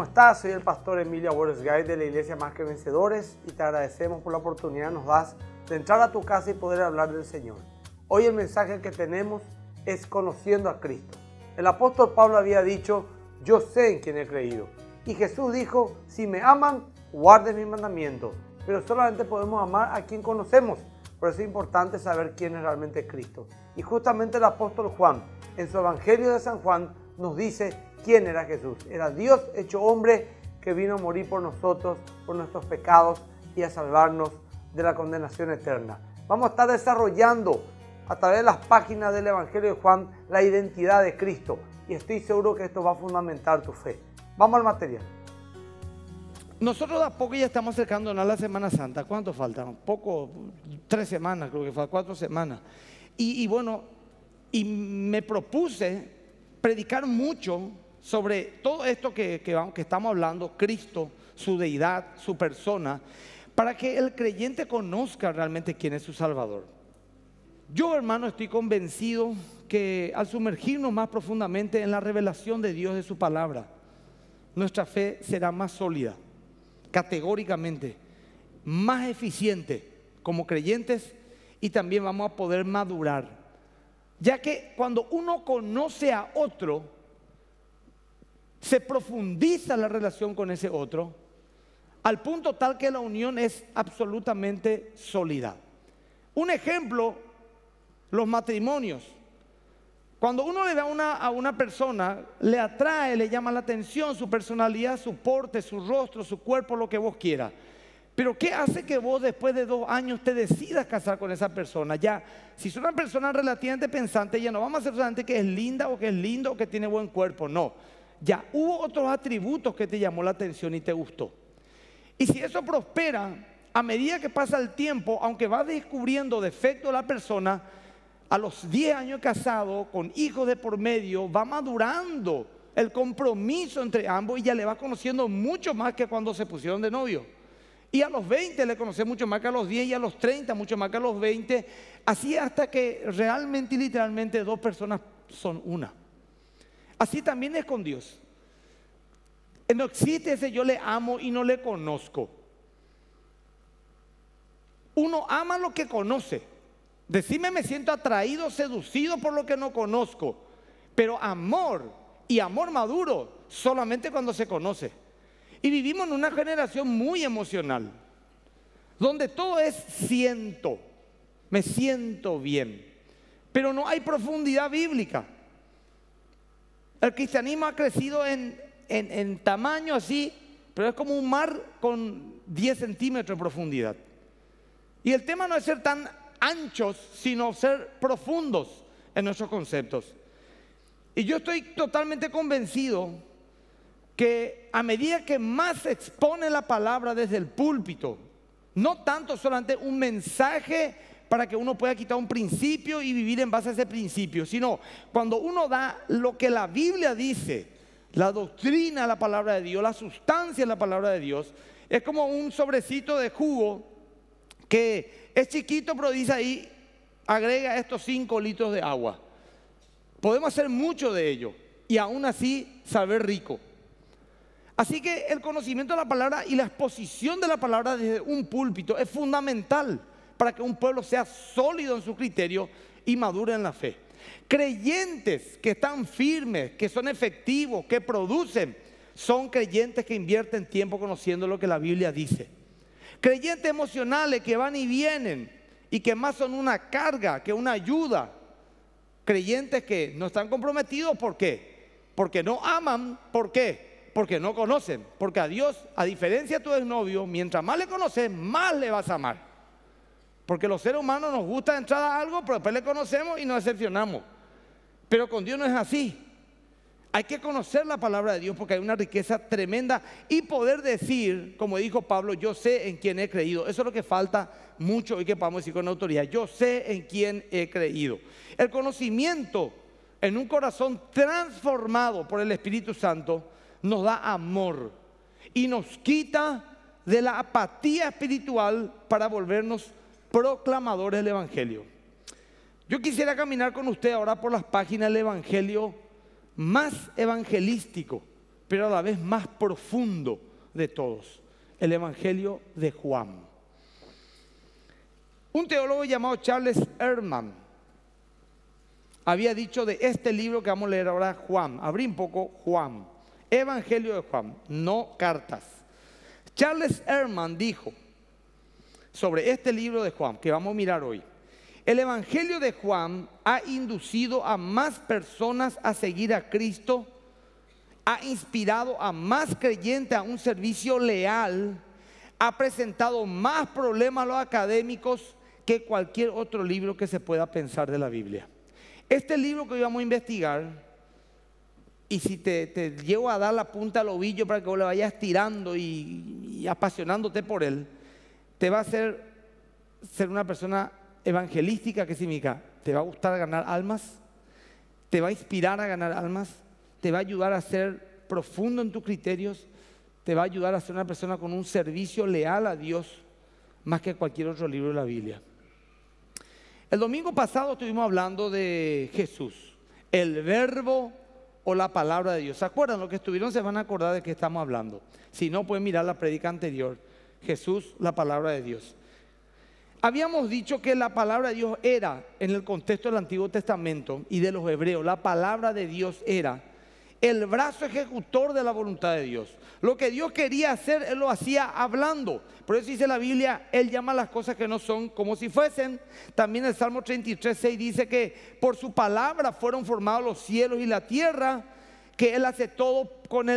¿cómo estás? Soy el pastor Emilio Borges Guy de la Iglesia Más que Vencedores y te agradecemos por la oportunidad que nos das de entrar a tu casa y poder hablar del Señor. Hoy el mensaje que tenemos es conociendo a Cristo. El apóstol Pablo había dicho, yo sé en quién he creído. Y Jesús dijo, si me aman, guarden mis mandamientos. Pero solamente podemos amar a quien conocemos. Por eso es importante saber quién es realmente Cristo. Y justamente el apóstol Juan, en su Evangelio de San Juan, nos dice quién era Jesús. Era Dios hecho hombre que vino a morir por nosotros, por nuestros pecados y a salvarnos de la condenación eterna. Vamos a estar desarrollando a través de las páginas del Evangelio de Juan la identidad de Cristo y estoy seguro que esto va a fundamentar tu fe. Vamos al material. Nosotros a poco ya estamos acercándonos a la Semana Santa. ¿Cuánto falta? Poco, tres semanas, creo que fue, cuatro semanas. Y, y bueno, y me propuse predicar mucho sobre todo esto que, que, estamos hablando, Cristo, su deidad, su persona, para que el creyente conozca realmente quién es su Salvador. Yo, hermano, estoy convencido que al sumergirnos más profundamente en la revelación de Dios de su palabra, nuestra fe será más sólida, categóricamente, más eficiente como creyentes y también vamos a poder madurar. Ya que cuando uno conoce a otro, se profundiza la relación con ese otro al punto tal que la unión es absolutamente sólida. Un ejemplo, los matrimonios. Cuando uno le da una, a una persona, le atrae, le llama la atención su personalidad, su porte, su rostro, su cuerpo, lo que vos quieras. Pero ¿qué hace que vos después de dos años te decidas casar con esa persona? Ya, si es una persona relativamente pensante, ya no vamos a ser solamente que es linda o que es lindo o que tiene buen cuerpo, no ya hubo otros atributos que te llamó la atención y te gustó. Y si eso prospera, a medida que pasa el tiempo, aunque va descubriendo defectos de la persona, a los 10 años casado, con hijos de por medio, va madurando el compromiso entre ambos y ya le va conociendo mucho más que cuando se pusieron de novio. Y a los 20 le conoce mucho más que a los 10 y a los 30 mucho más que a los 20. Así hasta que realmente y literalmente dos personas son una. Así también es con Dios. No existe ese yo le amo y no le conozco. Uno ama lo que conoce. Decime me siento atraído, seducido por lo que no conozco. Pero amor y amor maduro solamente cuando se conoce. Y vivimos en una generación muy emocional, donde todo es siento, me siento bien. Pero no hay profundidad bíblica. El cristianismo ha crecido en, tamaño así, pero es como un mar con 10 centímetros de profundidad. Y el tema no es ser tan anchos, sino ser profundos en nuestros conceptos. Y yo estoy totalmente convencido que a medida que más se expone la palabra desde el púlpito, no tanto solamente un mensaje para que uno pueda quitar un principio y vivir en base a ese principio, sino cuando uno da lo que la Biblia dice, la doctrina la palabra de Dios, la sustancia la palabra de Dios, es como un sobrecito de jugo que es chiquito, pero dice ahí, agrega estos 5 litros de agua. Podemos hacer mucho de ello y aún así saber rico. Así que el conocimiento de la palabra y la exposición de la palabra desde un púlpito es fundamental para que un pueblo sea sólido en su criterio y madure en la fe. Creyentes que están firmes, que son efectivos, que producen, son creyentes que invierten tiempo conociendo lo que la Biblia dice. Creyentes emocionales que van y vienen y que más son una carga que una ayuda. Creyentes que no están comprometidos, ¿por qué? Porque no aman, ¿por qué? Porque no conocen. Porque a Dios, a diferencia de tu exnovio, mientras más le conoces, más le vas a amar. Porque los seres humanos nos gusta entrar a algo, pero después le conocemos y nos decepcionamos. Pero con Dios no es así. Hay que conocer la palabra de Dios porque hay una riqueza tremenda y poder decir, como dijo Pablo, yo sé en quién he creído. Eso es lo que falta mucho y que podamos decir con autoridad. Yo sé en quién he creído. El conocimiento en un corazón transformado por el Espíritu Santo nos da amor y nos quita de la apatía espiritual para volvernos proclamadores del Evangelio. Yo quisiera caminar con usted ahora por las páginas del Evangelio más evangelístico, pero a la vez más profundo de todos, el Evangelio de Juan. Un teólogo llamado Charles Ehrman había dicho de este libro que vamos a leer ahora, Juan, abrí un poco Juan, Evangelio de Juan, no cartas. Charles Ehrman dijo sobre este libro de Juan, que vamos a mirar hoy, el Evangelio de Juan ha inducido a más personas a seguir a Cristo, ha inspirado a más creyentes a un servicio leal, ha presentado más problemas a los académicos que cualquier otro libro que se pueda pensar de la Biblia. Este libro que hoy vamos a investigar, y si te, llevo a dar la punta al ovillo para que vos vayas tirando y, apasionándote por él, te va a hacer ser una persona evangelística, que significa, te va a gustar ganar almas, te va a inspirar a ganar almas, te va a ayudar a ser profundo en tus criterios, te va a ayudar a ser una persona con un servicio leal a Dios más que cualquier otro libro de la Biblia. El domingo pasado estuvimos hablando de Jesús, el verbo o la palabra de Dios. ¿Se acuerdan? Lo que estuvieron se van a acordar de qué estamos hablando. Si no, pueden mirar la predica anterior. Jesús, la palabra de Dios. Habíamos dicho que la palabra de Dios era, en el contexto del Antiguo Testamento y de los hebreos, la palabra de Dios era el brazo ejecutor de la voluntad de Dios. Lo que Dios quería hacer, Él lo hacía hablando. Por eso dice la Biblia, Él llama las cosas que no son como si fuesen. También el Salmo 33, 6 dice que por su palabra fueron formados los cielos y la tierra, que Él hace todo con,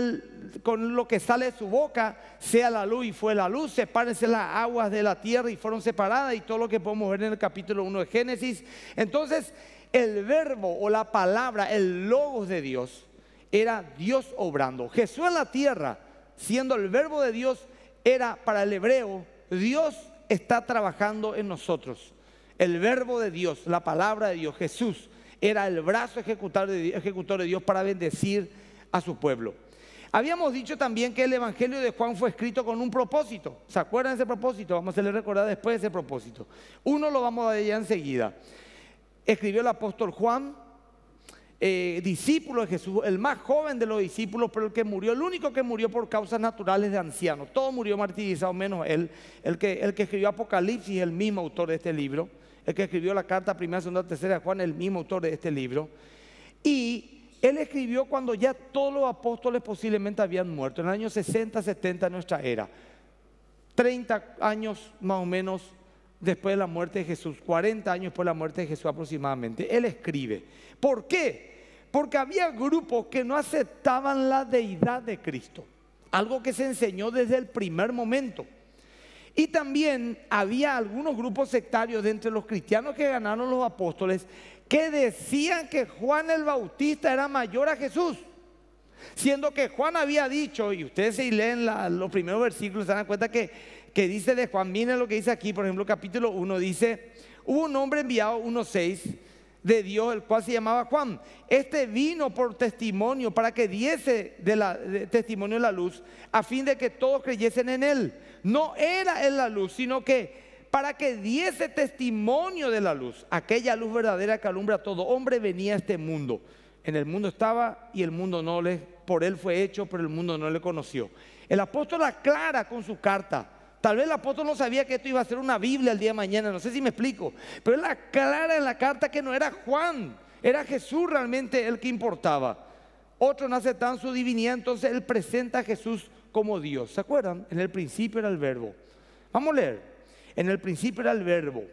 con lo que sale de su boca, sea la luz y fue la luz, sepárense las aguas de la tierra y fueron separadas y todo lo que podemos ver en el capítulo 1 de Génesis. Entonces, el verbo o la palabra, el logos de Dios, era Dios obrando. Jesús en la tierra, siendo el verbo de Dios, era para el hebreo, Dios está trabajando en nosotros. El verbo de Dios, la palabra de Dios, Jesús, era el brazo ejecutor de, Dios para bendecir a su pueblo. Habíamos dicho también que el Evangelio de Juan fue escrito con un propósito. ¿Se acuerdan de ese propósito? Vamos a hacerle recordar después de ese propósito. Uno lo vamos a ver ya enseguida. Escribió el apóstol Juan, eh, discípulo de Jesús, el más joven de los discípulos, pero el que murió, el único que murió por causas naturales de anciano. Todo murió martirizado, menos él, el que, el que escribió Apocalipsis, el mismo autor de este libro, el que escribió la carta primera, segunda, tercera Juan, el mismo autor de este libro. Y él escribió cuando ya todos los apóstoles posiblemente habían muerto, en el año 60, 70 de nuestra era. 30 años más o menos después de la muerte de Jesús, 40 años después de la muerte de Jesús aproximadamente. Él escribe. ¿Por qué? Porque había grupos que no aceptaban la deidad de Cristo, algo que se enseñó desde el primer momento. Y también había algunos grupos sectarios de entre los cristianos que ganaron los apóstoles que decían que Juan el Bautista era mayor a Jesús. Siendo que Juan había dicho, y ustedes si leen los primeros versículos se dan cuenta que, que dice de Juan, miren lo que dice aquí, por ejemplo, capítulo 1, dice, hubo un hombre enviado, 1.6, de Dios, el cual se llamaba Juan. Este vino por testimonio para que diese de la, testimonio de la luz, a fin de que todos creyesen en él. No era en la luz, sino que para que diese testimonio de la luz, aquella luz verdadera que alumbra a todo hombre venía a este mundo. En el mundo estaba y el mundo no le, por él fue hecho, pero el mundo no le conoció. El apóstol aclara con su carta Tal vez el apóstol no sabía que esto iba a ser una Biblia el día de mañana, no sé si me explico. Pero él aclara en la carta que no era Juan, era Jesús realmente el que importaba. Otros no aceptaban su divinidad, entonces él presenta a Jesús como Dios. ¿Se acuerdan? En el principio era el verbo. Vamos a leer. En el principio era el verbo.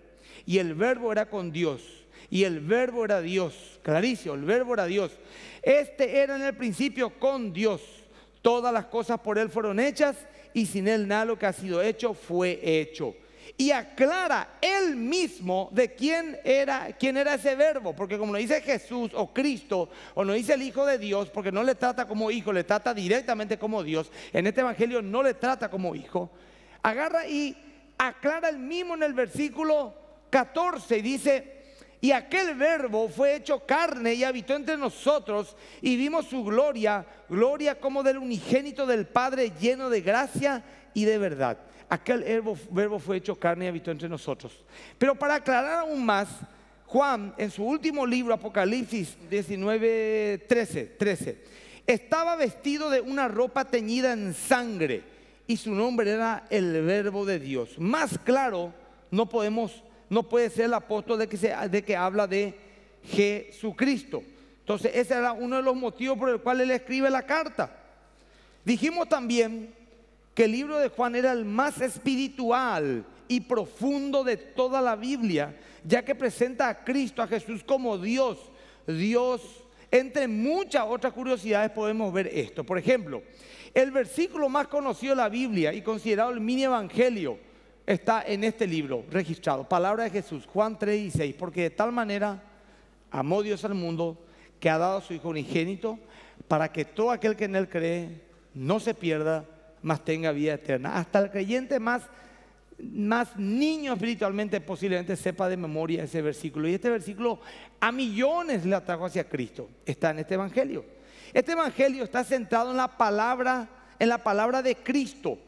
Y el verbo era con Dios. Y el verbo era Dios. Clarísimo, el verbo era Dios. Este era en el principio con Dios. Todas las cosas por él fueron hechas y sin él nada lo que ha sido hecho fue hecho. Y aclara él mismo de quién era, quién era ese verbo, porque como lo dice Jesús o Cristo, o no dice el Hijo de Dios, porque no le trata como hijo, le trata directamente como Dios, en este Evangelio no le trata como hijo, agarra y aclara el mismo en el versículo 14 y dice, y aquel verbo fue hecho carne y habitó entre nosotros y vimos su gloria, gloria como del unigénito del Padre lleno de gracia y de verdad. Aquel verbo, fue hecho carne y habitó entre nosotros. Pero para aclarar aún más, Juan en su último libro, Apocalipsis 19, 13, 13, Estaba vestido de una ropa teñida en sangre y su nombre era el verbo de Dios. Más claro, no podemos, no puede ser el apóstol de que, se, de que habla de Jesucristo. Entonces, ese era uno de los motivos por el cual él escribe la carta. Dijimos también que el libro de Juan era el más espiritual y profundo de toda la Biblia, ya que presenta a Cristo, a Jesús como Dios. Dios, entre muchas otras curiosidades podemos ver esto. Por ejemplo, el versículo más conocido de la Biblia y considerado el mini evangelio está en este libro registrado, palabra de Jesús, Juan 3 y 6, porque de tal manera amó Dios al mundo que ha dado a su Hijo unigénito para que todo aquel que en él cree no se pierda, mas tenga vida eterna. Hasta el creyente más, más niño espiritualmente posiblemente sepa de memoria ese versículo. Y este versículo a millones le atrajo hacia Cristo. Está en este evangelio. Este evangelio está centrado en la palabra, en la palabra de Cristo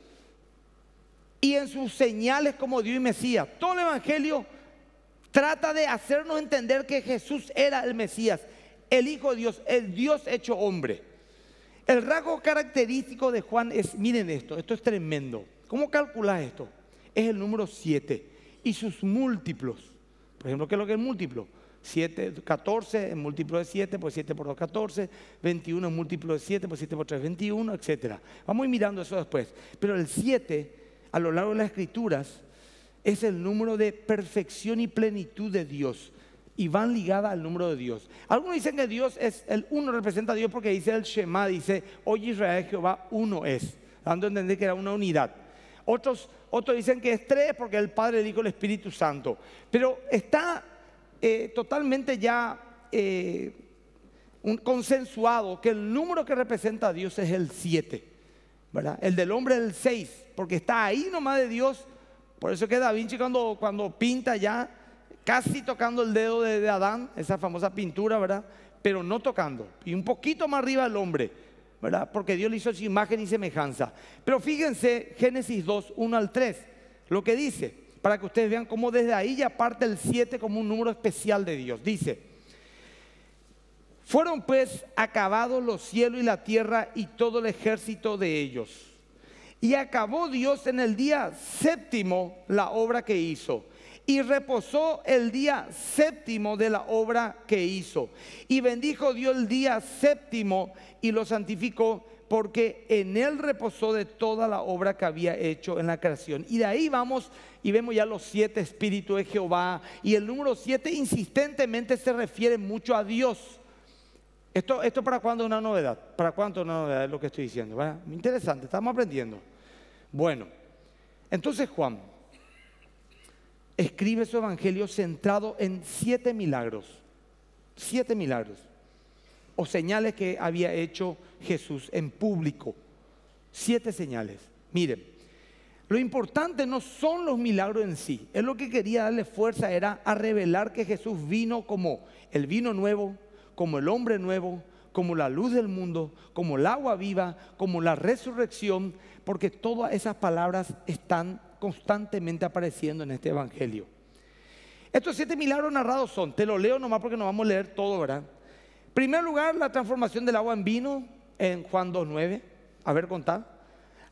y en sus señales como Dios y Mesías. Todo el evangelio trata de hacernos entender que Jesús era el Mesías, el Hijo de Dios, el Dios hecho hombre. El rasgo característico de Juan es, miren esto, esto es tremendo. ¿Cómo calculas esto? Es el número 7 y sus múltiplos. Por ejemplo, ¿qué es lo que es múltiplo? 7, 14 es múltiplo de 7, pues 7 por 2, 14, 21 es múltiplo de 7, pues 7 por 3, 21, etc. Vamos a ir mirando eso después. Pero el 7, a lo largo de las escrituras, es el número de perfección y plenitud de Dios y van ligadas al número de Dios. Algunos dicen que Dios es el uno, representa a Dios porque dice el Shema, dice, oye Israel, Jehová uno es, dando a entender que era una unidad. Otros, otros dicen que es tres porque el Padre, el Hijo, el Espíritu Santo. Pero está eh, totalmente ya eh, consensuado que el número que representa a Dios es el siete. ¿verdad? El del hombre es el seis, porque está ahí nomás de Dios. Por eso que Da Vinci cuando, cuando pinta ya casi tocando el dedo de, Adán, esa famosa pintura, ¿verdad? Pero no tocando. Y un poquito más arriba el hombre, ¿verdad? Porque Dios le hizo su imagen y semejanza. Pero fíjense, Génesis 2, 1 al 3, lo que dice, para que ustedes vean cómo desde ahí ya parte el 7 como un número especial de Dios. Dice, fueron pues acabados los cielos y la tierra y todo el ejército de ellos. Y acabó Dios en el día séptimo la obra que hizo y reposó el día séptimo de la obra que hizo. Y bendijo Dios el día séptimo y lo santificó porque en él reposó de toda la obra que había hecho en la creación. Y de ahí vamos y vemos ya los siete espíritus de Jehová. Y el número siete insistentemente se refiere mucho a Dios. Esto, esto para cuándo una novedad, para cuánto una novedad es lo que estoy diciendo. Interesante, estamos aprendiendo. Bueno, entonces Juan escribe su evangelio centrado en siete milagros, siete milagros, o señales que había hecho Jesús en público, siete señales. Miren, lo importante no son los milagros en sí, es lo que quería darle fuerza, era a revelar que Jesús vino como el vino nuevo, como el hombre nuevo, como la luz del mundo, como el agua viva, como la resurrección, porque todas esas palabras están constantemente apareciendo en este Evangelio. Estos siete milagros narrados son, te lo leo nomás porque no vamos a leer todo, ¿verdad? En primer lugar, la transformación del agua en vino en Juan 2.9. A ver, contá.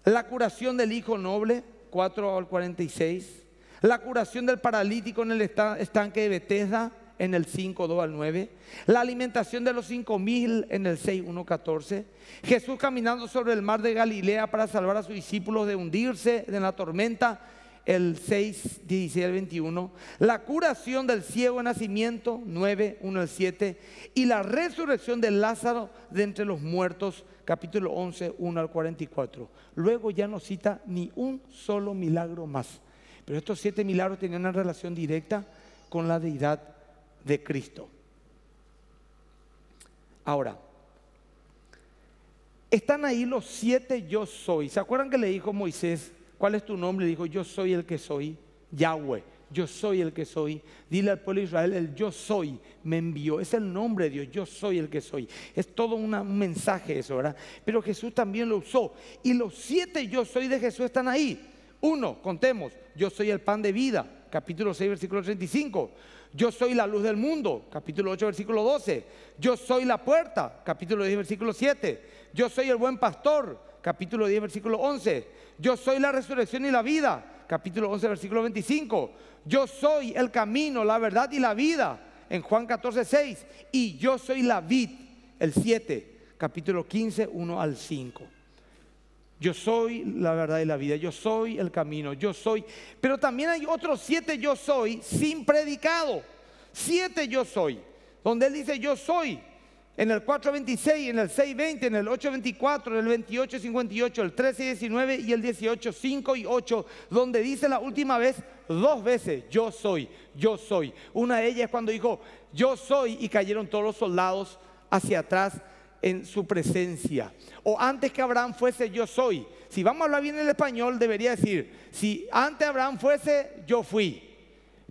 La curación del hijo noble, 4 al 46. La curación del paralítico en el estanque de Bethesda, en el 5, 2 al 9. La alimentación de los 5 mil en el 6, 1, 14. Jesús caminando sobre el mar de Galilea para salvar a sus discípulos de hundirse en la tormenta, el 6, 16 al 21. La curación del ciego nacimiento, 9, 1 al 7. Y la resurrección de Lázaro de entre los muertos, capítulo 11, 1 al 44. Luego ya no cita ni un solo milagro más. Pero estos siete milagros tenían una relación directa con la deidad de Cristo. Ahora, están ahí los siete yo soy. ¿Se acuerdan que le dijo Moisés, cuál es tu nombre? Le dijo, yo soy el que soy, Yahweh. Yo soy el que soy. Dile al pueblo de Israel, el yo soy me envió. Es el nombre de Dios, yo soy el que soy. Es todo un mensaje eso, ¿verdad? Pero Jesús también lo usó. Y los siete yo soy de Jesús están ahí. Uno, contemos, yo soy el pan de vida capítulo 6, versículo 35. Yo soy la luz del mundo, capítulo 8, versículo 12. Yo soy la puerta, capítulo 10, versículo 7. Yo soy el buen pastor, capítulo 10, versículo 11. Yo soy la resurrección y la vida, capítulo 11, versículo 25. Yo soy el camino, la verdad y la vida, en Juan 14, 6. Y yo soy la vid, el 7, capítulo 15, 1 al 5. Yo soy la verdad y la vida, yo soy el camino, yo soy. Pero también hay otros siete yo soy sin predicado. Siete yo soy. Donde él dice yo soy. En el 4.26, en el 6.20, en el 8.24, en el 28.58, el 13.19 y el 18.5 y 8, donde dice la última vez dos veces, yo soy, yo soy. Una de ellas es cuando dijo, yo soy, y cayeron todos los soldados hacia atrás en su presencia. O antes que Abraham fuese, yo soy. Si vamos a hablar bien el español, debería decir, si antes Abraham fuese, yo fui.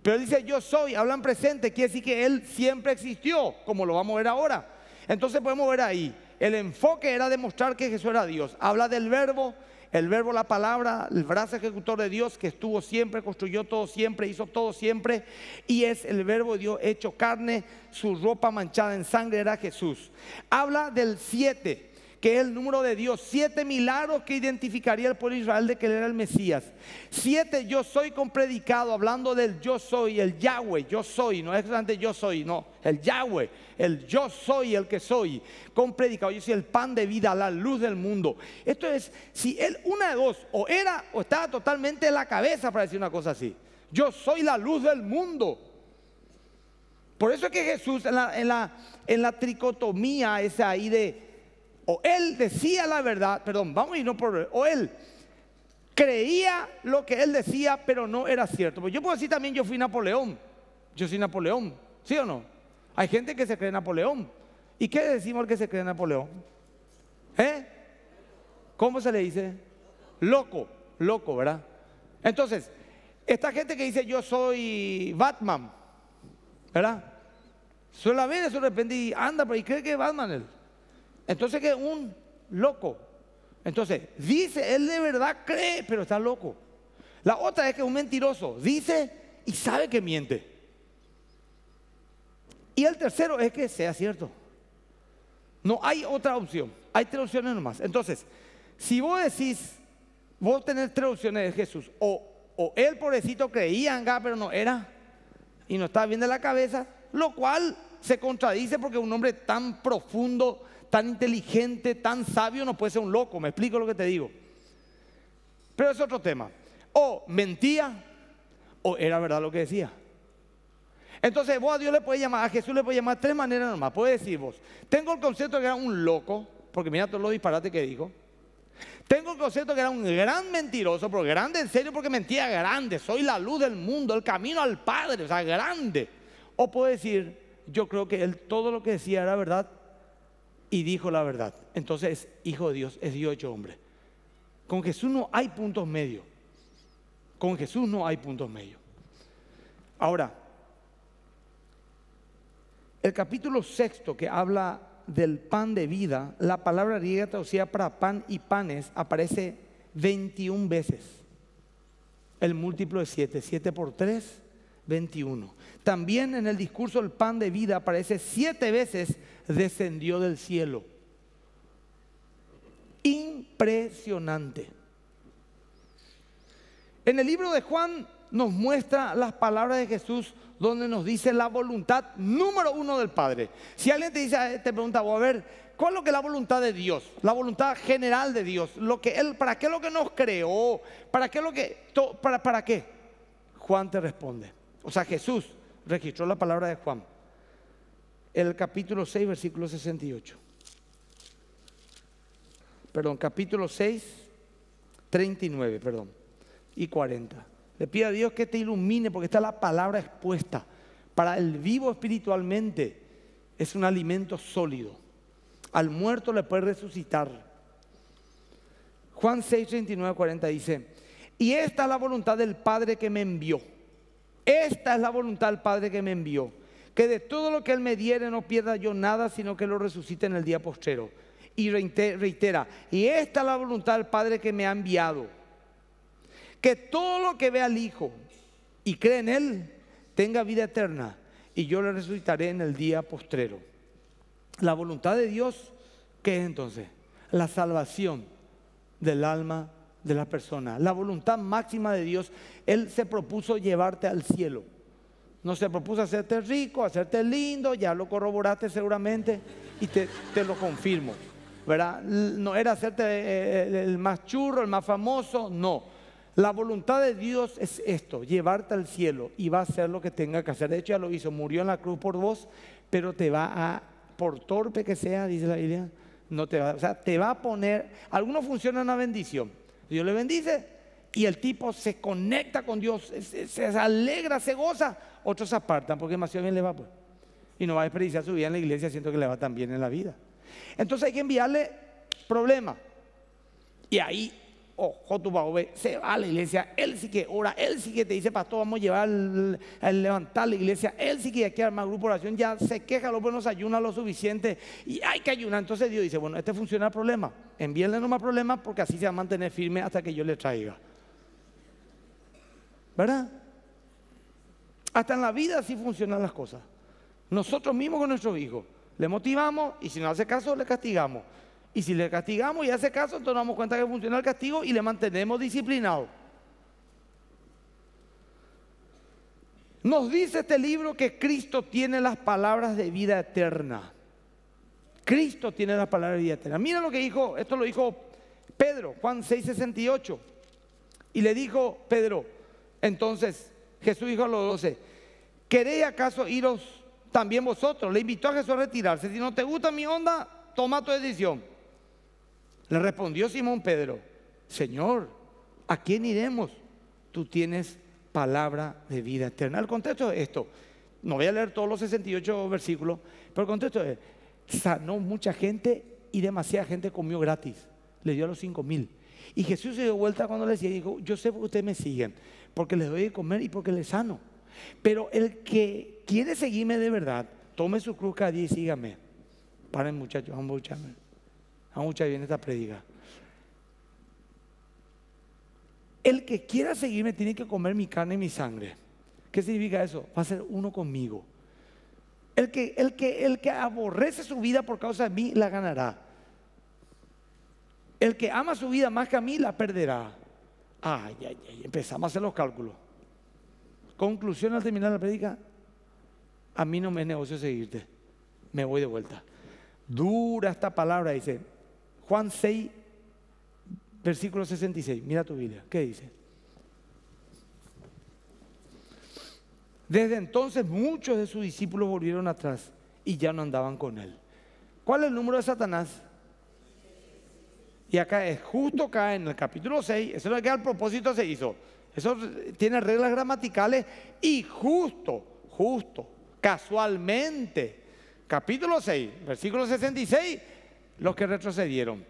Pero dice, yo soy, hablan presente, quiere decir que él siempre existió, como lo vamos a ver ahora. Entonces podemos ver ahí, el enfoque era demostrar que Jesús era Dios. Habla del verbo, el verbo, la palabra, el brazo ejecutor de Dios que estuvo siempre, construyó todo siempre, hizo todo siempre. Y es el verbo de Dios hecho carne, su ropa manchada en sangre era Jesús. Habla del siete que es el número de Dios. Siete milagros que identificaría el pueblo de Israel de que él era el Mesías. Siete yo soy con predicado, hablando del yo soy, el Yahweh, yo soy, no es solamente yo soy, no, el Yahweh, el yo soy, el que soy, con predicado. Yo soy el pan de vida, la luz del mundo. Esto es, si él, una de dos, o era o estaba totalmente en la cabeza para decir una cosa así. Yo soy la luz del mundo. Por eso es que Jesús en la, en la, en la tricotomía esa ahí de o él decía la verdad, perdón, vamos a irnos por, o él creía lo que él decía, pero no era cierto. Pues yo puedo decir también, yo fui Napoleón, yo soy Napoleón, ¿sí o no? Hay gente que se cree Napoleón. ¿Y qué decimos al que se cree Napoleón? ¿Eh? ¿Cómo se le dice? Loco, loco, ¿verdad? Entonces, esta gente que dice yo soy Batman, ¿verdad? Suele ver eso de repente y anda, pero y cree que es Batman él. Entonces que un loco. Entonces, dice, él de verdad cree, pero está loco. La otra es que es un mentiroso. Dice y sabe que miente. Y el tercero es que sea cierto. No hay otra opción. Hay tres opciones nomás. Entonces, si vos decís, vos tenés tres opciones de Jesús. O, o él, pobrecito, creía en pero no era. Y no estaba bien de la cabeza. Lo cual se contradice porque un hombre tan profundo tan inteligente, tan sabio, no puede ser un loco. Me explico lo que te digo. Pero es otro tema. O mentía o era verdad lo que decía. Entonces vos a Dios le puedes llamar, a Jesús le puedes llamar de tres maneras nomás. Puede decir vos, tengo el concepto de que era un loco, porque mira todos los disparates que dijo. Tengo el concepto de que era un gran mentiroso, pero grande en serio porque mentía grande. Soy la luz del mundo, el camino al Padre, o sea, grande. O puede decir, yo creo que él todo lo que decía era verdad y dijo la verdad. Entonces, hijo de Dios, es Dios hecho hombre. Con Jesús no hay puntos medios. Con Jesús no hay puntos medios. Ahora, el capítulo sexto que habla del pan de vida, la palabra griega traducida para pan y panes aparece 21 veces. El múltiplo de 7, 7 por 3, 21. También en el discurso del pan de vida aparece siete veces descendió del cielo. Impresionante. En el libro de Juan nos muestra las palabras de Jesús donde nos dice la voluntad número uno del Padre. Si alguien te dice, te pregunta, a ver, ¿cuál es lo que es la voluntad de Dios? La voluntad general de Dios. Lo que él, ¿Para qué es lo que nos creó? ¿Para qué lo que, para, para qué? Juan te responde. O sea, Jesús registró la palabra de Juan. El capítulo 6, versículo 68. Perdón, capítulo 6, 39, perdón, y 40. Le pido a Dios que te ilumine porque está la palabra expuesta. Para el vivo espiritualmente es un alimento sólido. Al muerto le puede resucitar. Juan 6, 39, 40 dice, y esta es la voluntad del Padre que me envió esta es la voluntad del Padre que me envió. Que de todo lo que Él me diere no pierda yo nada, sino que lo resucite en el día postrero. Y reitera, y esta es la voluntad del Padre que me ha enviado. Que todo lo que ve al Hijo y cree en Él, tenga vida eterna y yo le resucitaré en el día postrero. La voluntad de Dios, ¿qué es entonces? La salvación del alma de la persona. La voluntad máxima de Dios, Él se propuso llevarte al cielo. No se propuso hacerte rico, hacerte lindo, ya lo corroboraste seguramente y te, lo confirmo. ¿verdad? No era hacerte eh, el más churro, el más famoso, no. La voluntad de Dios es esto, llevarte al cielo y va a hacer lo que tenga que hacer. De hecho ya lo hizo, murió en la cruz por vos, pero te va a, por torpe que sea, dice la Biblia, no te va, o sea, te va a poner, algunos funcionan una bendición. Dios le bendice y el tipo se conecta con Dios, se, alegra, se goza. Otros se apartan porque demasiado bien le va. Pues. Y no va a desperdiciar su vida en la iglesia, siento que le va tan bien en la vida. Entonces hay que enviarle problema. Y ahí, oh, se va a la iglesia, él sí que ora, él sí que te dice, pastor, vamos a llevar a levantar la iglesia, él sí que ya quiere armar grupo de oración, ya se queja, los buenos ayuna lo suficiente y hay que ayunar. Entonces Dios dice, bueno, este funciona el problema, envíenle nomás problema porque así se va a mantener firme hasta que yo le traiga. ¿Verdad? Hasta en la vida así funcionan las cosas. Nosotros mismos con nuestros hijos le motivamos y si no hace caso le castigamos. Y si le castigamos y hace caso, entonces nos damos cuenta que funciona el castigo y le mantenemos disciplinado. Nos dice este libro que Cristo tiene las palabras de vida eterna. Cristo tiene las palabras de vida eterna. Mira lo que dijo, esto lo dijo Pedro, Juan 6:68. Y le dijo Pedro, entonces Jesús dijo a los doce, ¿queréis acaso iros también vosotros? Le invitó a Jesús a retirarse. Si no te gusta mi onda, toma tu decisión. Le respondió Simón Pedro, Señor, ¿a quién iremos? Tú tienes palabra de vida eterna. El contexto es esto. No voy a leer todos los 68 versículos, pero el contexto es, sanó mucha gente y demasiada gente comió gratis. Le dio a los cinco mil. Y Jesús se dio vuelta cuando le decía, dijo, yo sé que ustedes me siguen, porque les doy de comer y porque les sano. Pero el que quiere seguirme de verdad, tome su cruz cada día y sígame. Paren muchachos, vamos a escucharme. Vamos a bien esta predica. El que quiera seguirme tiene que comer mi carne y mi sangre. ¿Qué significa eso? Va a ser uno conmigo. El que, el que, el que aborrece su vida por causa de mí, la ganará. El que ama su vida más que a mí, la perderá. Ay, ay, ay, empezamos a hacer los cálculos. Conclusión al terminar la predica, a mí no me es negocio seguirte, me voy de vuelta. Dura esta palabra, dice Juan 6, versículo 66, mira tu Biblia, ¿qué dice? Desde entonces muchos de sus discípulos volvieron atrás y ya no andaban con él. ¿Cuál es el número de Satanás? Y acá es justo acá en el capítulo 6, eso es lo que al propósito se hizo. Eso tiene reglas gramaticales y justo, justo, casualmente, capítulo 6, versículo 66, los que retrocedieron.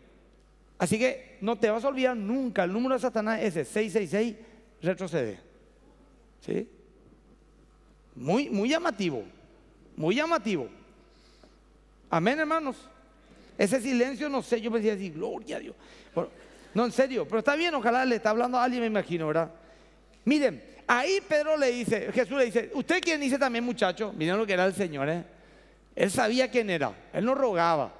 Así que no te vas a olvidar nunca el número de Satanás ese 666 retrocede. ¿Sí? Muy, muy llamativo, muy llamativo. Amén, hermanos. Ese silencio, no sé, yo me decía así, gloria a Dios. no, en serio, pero está bien, ojalá le está hablando a alguien, me imagino, ¿verdad? Miren, ahí Pedro le dice, Jesús le dice, ¿usted quién dice también, muchacho? Miren lo que era el Señor, ¿eh? Él sabía quién era, él no rogaba.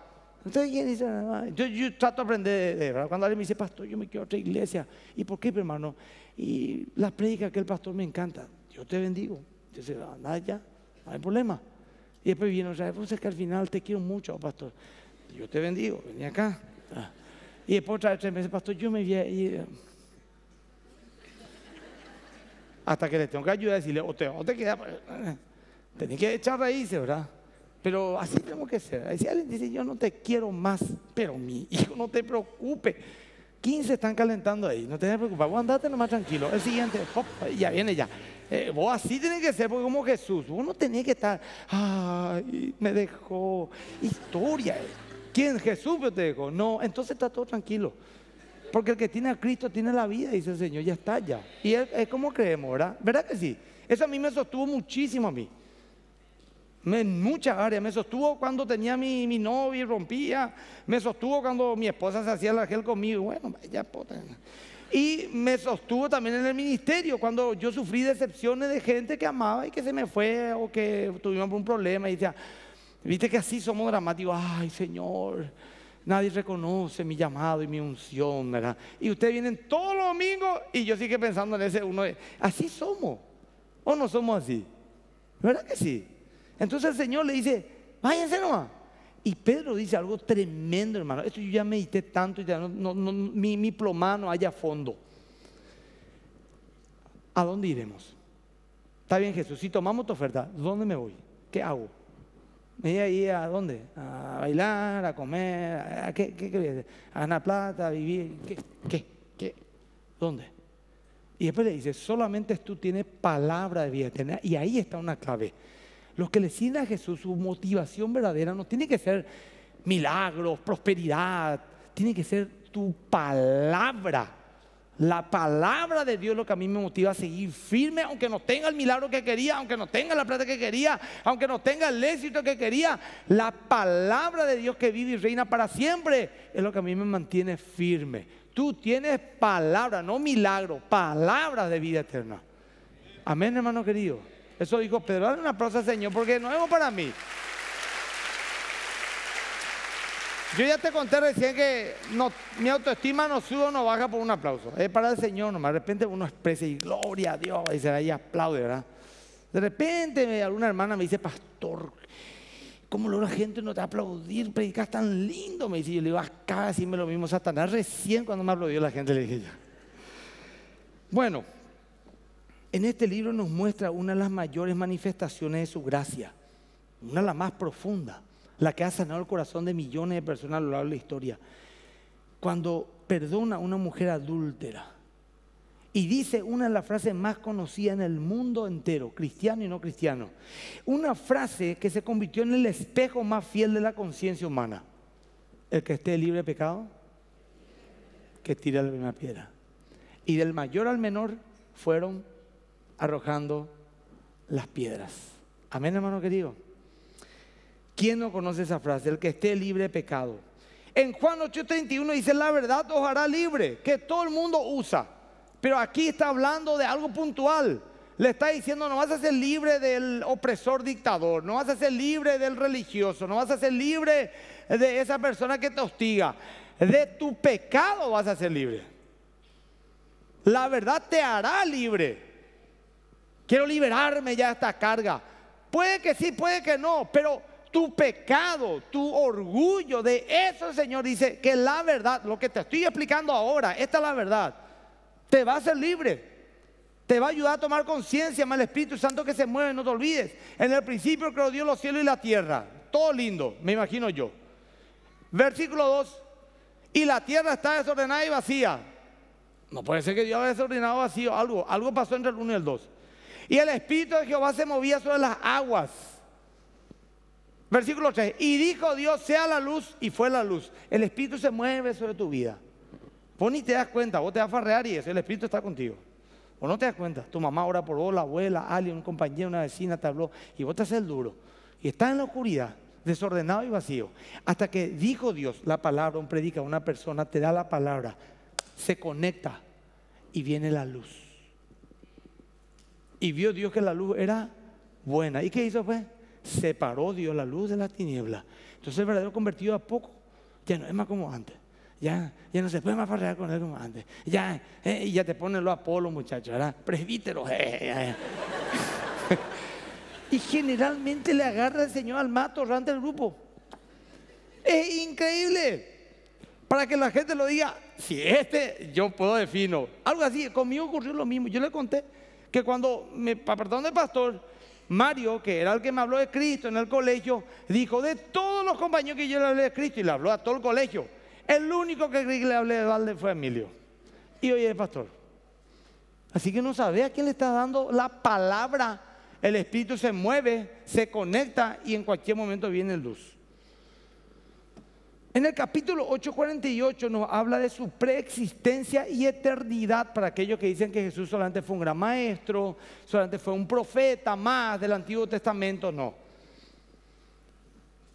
¿Usted quién dice? Entonces yo trato de aprender, de, ¿verdad? Cuando alguien me dice, pastor, yo me quiero a otra iglesia. ¿Y por qué, hermano? Y las predicas que el pastor me encanta. Yo te bendigo. Entonces, nada ya, no hay problema. Y después viene otra vez, pues es que al final te quiero mucho, pastor. Yo te bendigo, vení acá. Ah. Y después otra vez me dice, pastor, yo me voy a ir. Hasta que le tengo que ayudar a decirle, o te, o te queda. Tenés que echar raíces, ¿verdad? Pero así tengo que ser. Si alguien dice, yo no te quiero más, pero mi hijo, no te preocupes. 15 están calentando ahí, no te preocupes, vos andate nomás tranquilo. El siguiente, ya viene ya. Eh, vos así tenés que ser, porque como Jesús, vos no tenés que estar, ay, me dejó. Historia. ¿Quién? Jesús te dijo. No, entonces está todo tranquilo. Porque el que tiene a Cristo tiene la vida, dice el Señor, ya está ya. Y es, como creemos, ¿verdad? ¿Verdad que sí? Eso a mí me sostuvo muchísimo a mí. en muchas áreas. Me sostuvo cuando tenía mi, mi novia y rompía. Me sostuvo cuando mi esposa se hacía la gel conmigo. Bueno, ya Y me sostuvo también en el ministerio cuando yo sufrí decepciones de gente que amaba y que se me fue o que tuvimos un problema y decía, viste que así somos dramáticos, ay Señor, nadie reconoce mi llamado y mi unción, ¿verdad? Y ustedes vienen todos los domingos y yo sigo pensando en ese uno, así somos, o no somos así, ¿verdad que sí? Entonces el Señor le dice, váyanse nomás. Y Pedro dice algo tremendo, hermano. Esto yo ya medité tanto y ya no, mi, mi plomado no haya fondo. ¿A dónde iremos? Está bien, Jesús, si tomamos tu oferta, ¿dónde me voy? ¿Qué hago? ¿Me voy a a dónde? ¿A bailar, a comer? ¿A qué, qué, qué ¿A ganar plata, a vivir? ¿Qué? ¿Qué? ¿Qué? ¿Dónde? Y después le dice, solamente tú tienes palabra de vida. Y ahí está una clave. Los que le siguen a Jesús, su motivación verdadera no tiene que ser milagros, prosperidad, tiene que ser tu palabra. La palabra de Dios es lo que a mí me motiva a seguir firme, aunque no tenga el milagro que quería, aunque no tenga la plata que quería, aunque no tenga el éxito que quería. La palabra de Dios que vive y reina para siempre es lo que a mí me mantiene firme. Tú tienes palabra, no milagro, palabras de vida eterna. Amén, hermano querido. Eso dijo Pedro, dale una al Señor porque no es para mí. Yo ya te conté recién que mi autoestima no sube o no baja por un aplauso. Es para el Señor nomás. De repente uno expresa y gloria a Dios y se y aplaude, ¿verdad? De repente alguna hermana me dice, pastor, ¿cómo la gente no te aplaudir? Predicas tan lindo. Me dice, yo le digo, acá decirme lo mismo Satanás. Recién cuando me aplaudió la gente le dije ya. Bueno, en este libro nos muestra una de las mayores manifestaciones de su gracia, una de las más profundas, la que ha sanado el corazón de millones de personas a lo largo de la historia. Cuando perdona a una mujer adúltera y dice una de las frases más conocidas en el mundo entero, cristiano y no cristiano, una frase que se convirtió en el espejo más fiel de la conciencia humana. El que esté libre de pecado, que tire la primera piedra. Y del mayor al menor fueron arrojando las piedras. Amén, hermano querido. ¿Quién no conoce esa frase? El que esté libre de pecado. En Juan 8:31 dice, la verdad os hará libre, que todo el mundo usa. Pero aquí está hablando de algo puntual. Le está diciendo, no vas a ser libre del opresor dictador, no vas a ser libre del religioso, no vas a ser libre de esa persona que te hostiga. De tu pecado vas a ser libre. La verdad te hará libre. Quiero liberarme ya de esta carga. Puede que sí, puede que no, pero tu pecado, tu orgullo, de eso el Señor dice que la verdad, lo que te estoy explicando ahora, esta es la verdad, te va a hacer libre. Te va a ayudar a tomar conciencia, más el Espíritu Santo que se mueve, no te olvides. En el principio creó Dios los cielos y la tierra. Todo lindo, me imagino yo. Versículo 2. Y la tierra está desordenada y vacía. No puede ser que Dios haya desordenado vacío. Algo, algo pasó entre el 1 y el 2. Y el Espíritu de Jehová se movía sobre las aguas. Versículo 3. Y dijo Dios, sea la luz, y fue la luz. El Espíritu se mueve sobre tu vida. Vos ni te das cuenta, vos te vas a farrear y eso, el Espíritu está contigo. O no te das cuenta, tu mamá ora por vos, la abuela, alguien, un compañero, una vecina te habló, y vos te haces el duro. Y estás en la oscuridad, desordenado y vacío. Hasta que dijo Dios la palabra, un predica, una persona te da la palabra, se conecta y viene la luz. Y vio Dios que la luz era buena. ¿Y qué hizo pues? Separó Dios la luz de la tiniebla. Entonces el verdadero convertido a poco ya no es más como antes. Ya, ya no se puede más farrear con él como antes. Ya, eh, ya te ponen los Apolo, muchachos, ¿verdad? Presbítero. Eh, y generalmente le agarra el Señor al mato durante el grupo. Es increíble. Para que la gente lo diga, si este yo puedo defino. Algo así, conmigo ocurrió lo mismo. Yo le conté que cuando, me, perdón de pastor, Mario, que era el que me habló de Cristo en el colegio, dijo, de todos los compañeros que yo le hablé de Cristo, y le habló a todo el colegio, el único que le hablé de Valde fue Emilio. Y hoy es pastor. Así que no sabe a quién le está dando la palabra. El Espíritu se mueve, se conecta y en cualquier momento viene luz. En el capítulo 8:48 nos habla de su preexistencia y eternidad para aquellos que dicen que Jesús solamente fue un gran maestro, solamente fue un profeta más del Antiguo Testamento, no.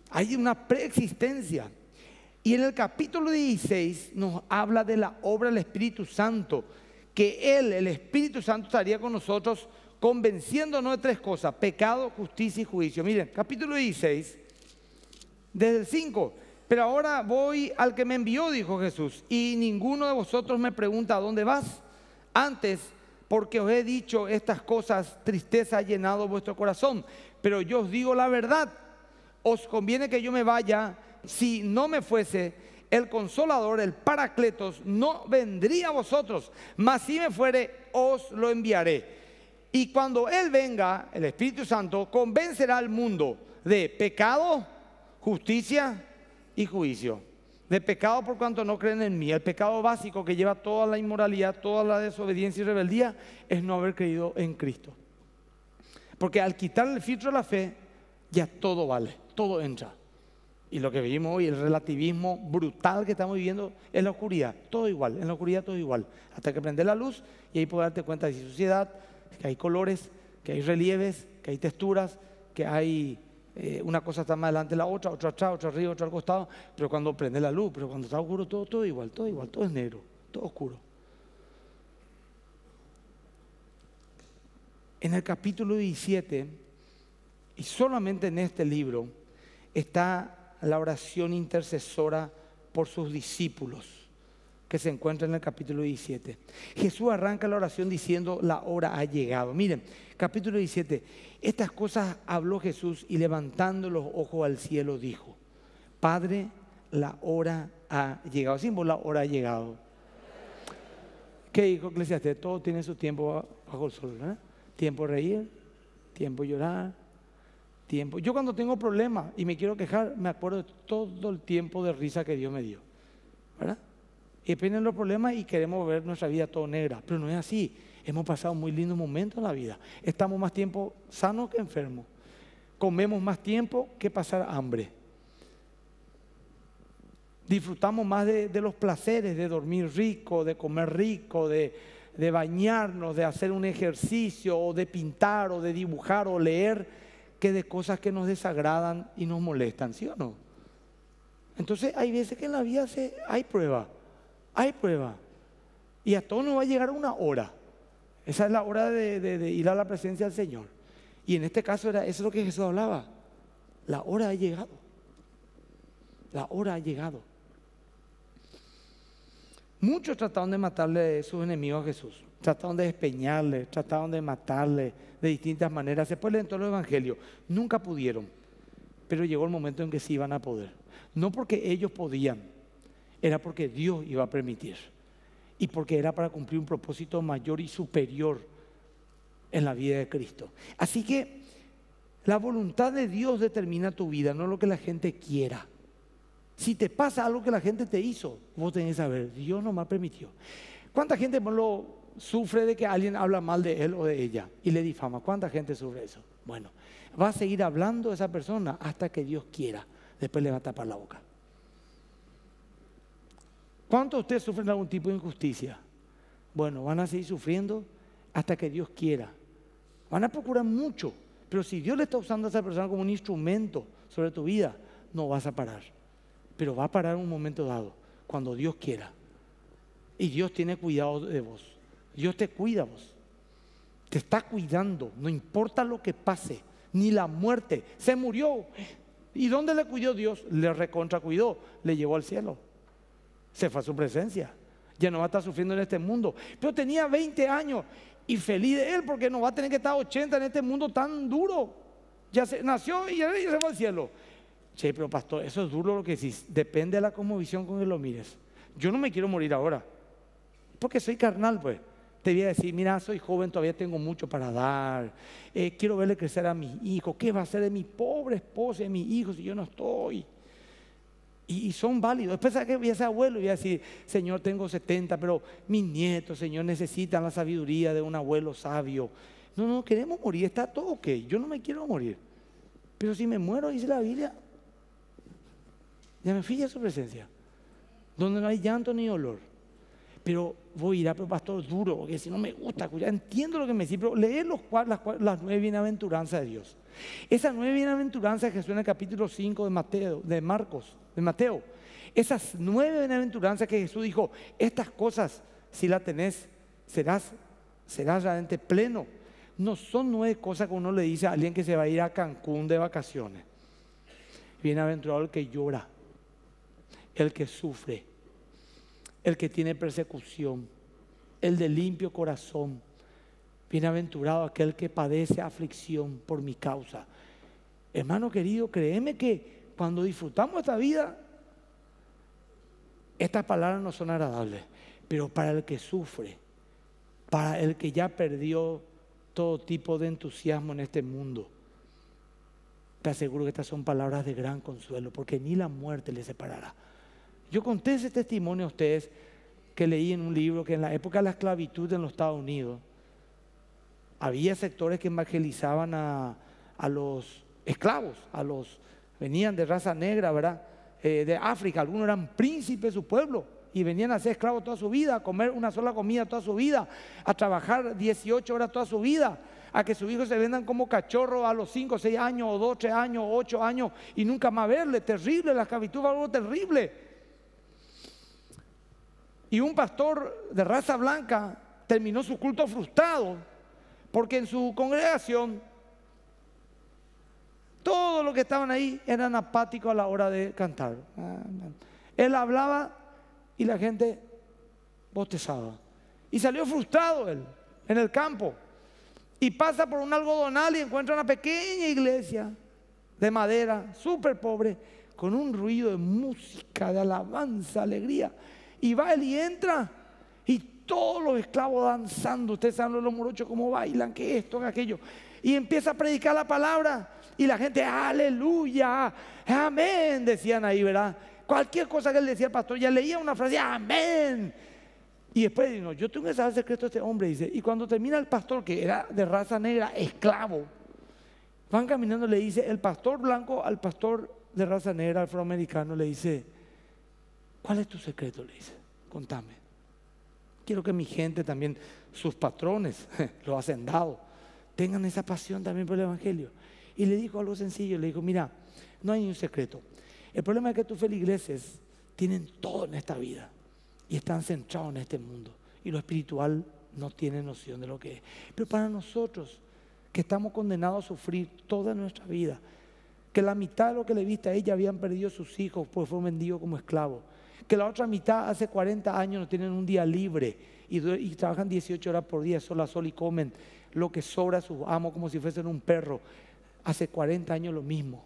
Hay una preexistencia. Y en el capítulo 16 nos habla de la obra del Espíritu Santo, que Él, el Espíritu Santo, estaría con nosotros convenciéndonos de tres cosas, pecado, justicia y juicio. Miren, capítulo 16, desde el 5, pero ahora voy al que me envió, dijo Jesús, y ninguno de vosotros me pregunta, ¿a dónde vas? Antes, porque os he dicho estas cosas, tristeza ha llenado vuestro corazón, pero yo os digo la verdad, os conviene que yo me vaya si no me fuese, el consolador, el paracletos, no vendría a vosotros, mas si me fuere, os lo enviaré. Y cuando Él venga, el Espíritu Santo, convencerá al mundo de pecado, justicia y juicio. De pecado por cuanto no creen en mí. El pecado básico que lleva toda la inmoralidad, toda la desobediencia y rebeldía es no haber creído en Cristo. Porque al quitar el filtro de la fe, ya todo vale, todo entra. Y lo que vivimos hoy, el relativismo brutal que estamos viviendo en la oscuridad, todo igual, en la oscuridad todo igual. Hasta que prende la luz y ahí puedes darte cuenta de si suciedad, que hay colores, que hay relieves, que hay texturas, que hay eh, una cosa está más adelante de la otra, otra atrás, otra arriba, otra al costado, pero cuando prende la luz, pero cuando está oscuro todo, todo igual, todo igual, todo es negro, todo oscuro. En el capítulo 17, y solamente en este libro, está la oración intercesora por sus discípulos, se encuentra en el capítulo 17. Jesús arranca la oración diciendo, la hora ha llegado. Miren, capítulo 17, estas cosas habló Jesús y levantando los ojos al cielo dijo, Padre, la hora ha llegado. Sin la hora ha llegado. ¿Qué dijo Eclesiastes? Todo tiene su tiempo bajo el sol, ¿verdad? Tiempo reír, tiempo llorar, tiempo. Yo cuando tengo problemas y me quiero quejar, me acuerdo de todo el tiempo de risa que Dios me dio. ¿Verdad? Y vienen los problemas y queremos ver nuestra vida todo negra. Pero no es así. Hemos pasado muy lindos momentos en la vida. Estamos más tiempo sanos que enfermos. Comemos más tiempo que pasar hambre. Disfrutamos más de, los placeres, de dormir rico, de comer rico, de, bañarnos, de hacer un ejercicio, o de pintar, o de dibujar, o leer que de cosas que nos desagradan y nos molestan, ¿sí o no? Entonces hay veces que en la vida hay prueba, hay prueba. Y a todos nos va a llegar una hora. Esa es la hora de, ir a la presencia del Señor. Y en este caso era, eso es lo que Jesús hablaba. La hora ha llegado. La hora ha llegado. Muchos trataron de matarle a sus enemigos a Jesús. Trataron de despeñarle, trataron de matarle de distintas maneras. Después le entró el Evangelio. Nunca pudieron. Pero llegó el momento en que sí iban a poder. No porque ellos podían, era porque Dios iba a permitir. Y porque era para cumplir un propósito mayor y superior en la vida de Cristo. Así que la voluntad de Dios determina tu vida, no lo que la gente quiera. Si te pasa algo que la gente te hizo, vos tenés que saber, Dios no me permitió. ¿Cuánta gente lo, sufre de que alguien habla mal de él o de ella y le difama. ¿Cuánta gente sufre eso? Bueno, va a seguir hablando esa persona hasta que Dios quiera. Después le va a tapar la boca. ¿Cuántos de ustedes sufren algún tipo de injusticia? Bueno, van a seguir sufriendo hasta que Dios quiera. Van a procurar mucho, pero si Dios le está usando a esa persona como un instrumento sobre tu vida, no vas a parar. Pero va a parar en un momento dado, cuando Dios quiera. Y Dios tiene cuidado de vos. Dios te cuida vos. Te está cuidando, no importa lo que pase, ni la muerte. Se murió. ¿Y dónde le cuidó Dios? Le recontra cuidó, le llevó al cielo. Se fue a su presencia. Ya no va a estar sufriendo en este mundo. Pero tenía 20 años y feliz de él porque no va a tener que estar 80 en este mundo tan duro. Ya se, nació y ya se fue al cielo. Che, pero pastor, eso es duro lo que decís. Depende de la conmovisión con que lo mires. Yo no me quiero morir ahora. Porque soy carnal, pues te voy a decir, mira, soy joven, todavía tengo mucho para dar, eh, quiero verle crecer a mis hijos, ¿qué va a ser de mi pobre esposa y de mis hijos si yo no estoy? Y, son válidos. Después que voy a ser abuelo y voy a decir, Señor, tengo 70, pero mis nietos, Señor, necesitan la sabiduría de un abuelo sabio. No, no, queremos morir, está todo ok, yo no me quiero morir. Pero si me muero, dice la Biblia, ya me fui a su presencia, donde no hay llanto ni dolor pero voy a ir a, pero pastor, duro, porque si no me gusta, ya entiendo lo que me dice, pero leer los, las, las nueve bienaventuranzas de Dios. Esas nueve bienaventuranzas que en el capítulo 5 de Mateo, de Marcos, de Mateo, Esas nueve bienaventuranzas que Jesús dijo, estas cosas, si las tenés, serás, serás realmente pleno. No son nueve cosas que uno le dice a alguien que se va a ir a Cancún de vacaciones. Bienaventurado el que llora, el que sufre, el que tiene persecución, el de limpio corazón. Bienaventurado aquel que padece aflicción por mi causa. Hermano querido, créeme que cuando disfrutamos esta vida, estas palabras no son agradables, pero para el que sufre, para el que ya perdió todo tipo de entusiasmo en este mundo, te aseguro que estas son palabras de gran consuelo, porque ni la muerte le separará. Yo conté ese testimonio a ustedes que leí en un libro que en la época de la esclavitud en los Estados Unidos había sectores que evangelizaban a, a los esclavos, a los venían de raza negra, ¿verdad? Eh, de África, algunos eran príncipes de su pueblo y venían a ser esclavos toda su vida, a comer una sola comida toda su vida, a trabajar 18 horas toda su vida, a que sus hijos se vendan como cachorros a los 5, 6 años, o 2, 3 años, 8 años y nunca más verle. Terrible, la esclavitud fue algo terrible. Y un pastor de raza blanca terminó su culto frustrado porque en su congregación todos los que estaban ahí eran apáticos a la hora de cantar. Él hablaba y la gente bostezaba. Y salió frustrado él en el campo. Y pasa por un algodonal y encuentra una pequeña iglesia de madera, súper pobre, con un ruido de música, de alabanza, alegría. Y va él y entra. Y todos los esclavos danzando. Ustedes saben los morochos cómo bailan, que esto, que aquello. Y empieza a predicar la palabra. Y la gente, aleluya, amén, decían ahí, ¿verdad? Cualquier cosa que él decía el pastor, ya leía una frase, amén. Y después dijo, yo tengo que saber el secreto de este hombre, dice. Y cuando termina el pastor, que era de raza negra, esclavo, van caminando, le dice, el pastor blanco al pastor de raza negra, afroamericano, le dice, ¿cuál es tu secreto? Le dice, contame. Quiero que mi gente también, sus patrones, los hacendados, tengan esa pasión también por el Evangelio. Y le dijo algo sencillo, le dijo, mira, no hay un secreto. El problema es que tus feligreses tienen todo en esta vida y están centrados en este mundo. Y lo espiritual no tiene noción de lo que es. Pero para nosotros, que estamos condenados a sufrir toda nuestra vida, que la mitad de lo que le viste a ella habían perdido sus hijos, pues fueron vendidos como esclavos, que la otra mitad hace 40 años no tienen un día libre y, trabajan 18 horas por día, sol a sol y comen lo que sobra a sus amos como si fuesen un perro hace 40 años lo mismo.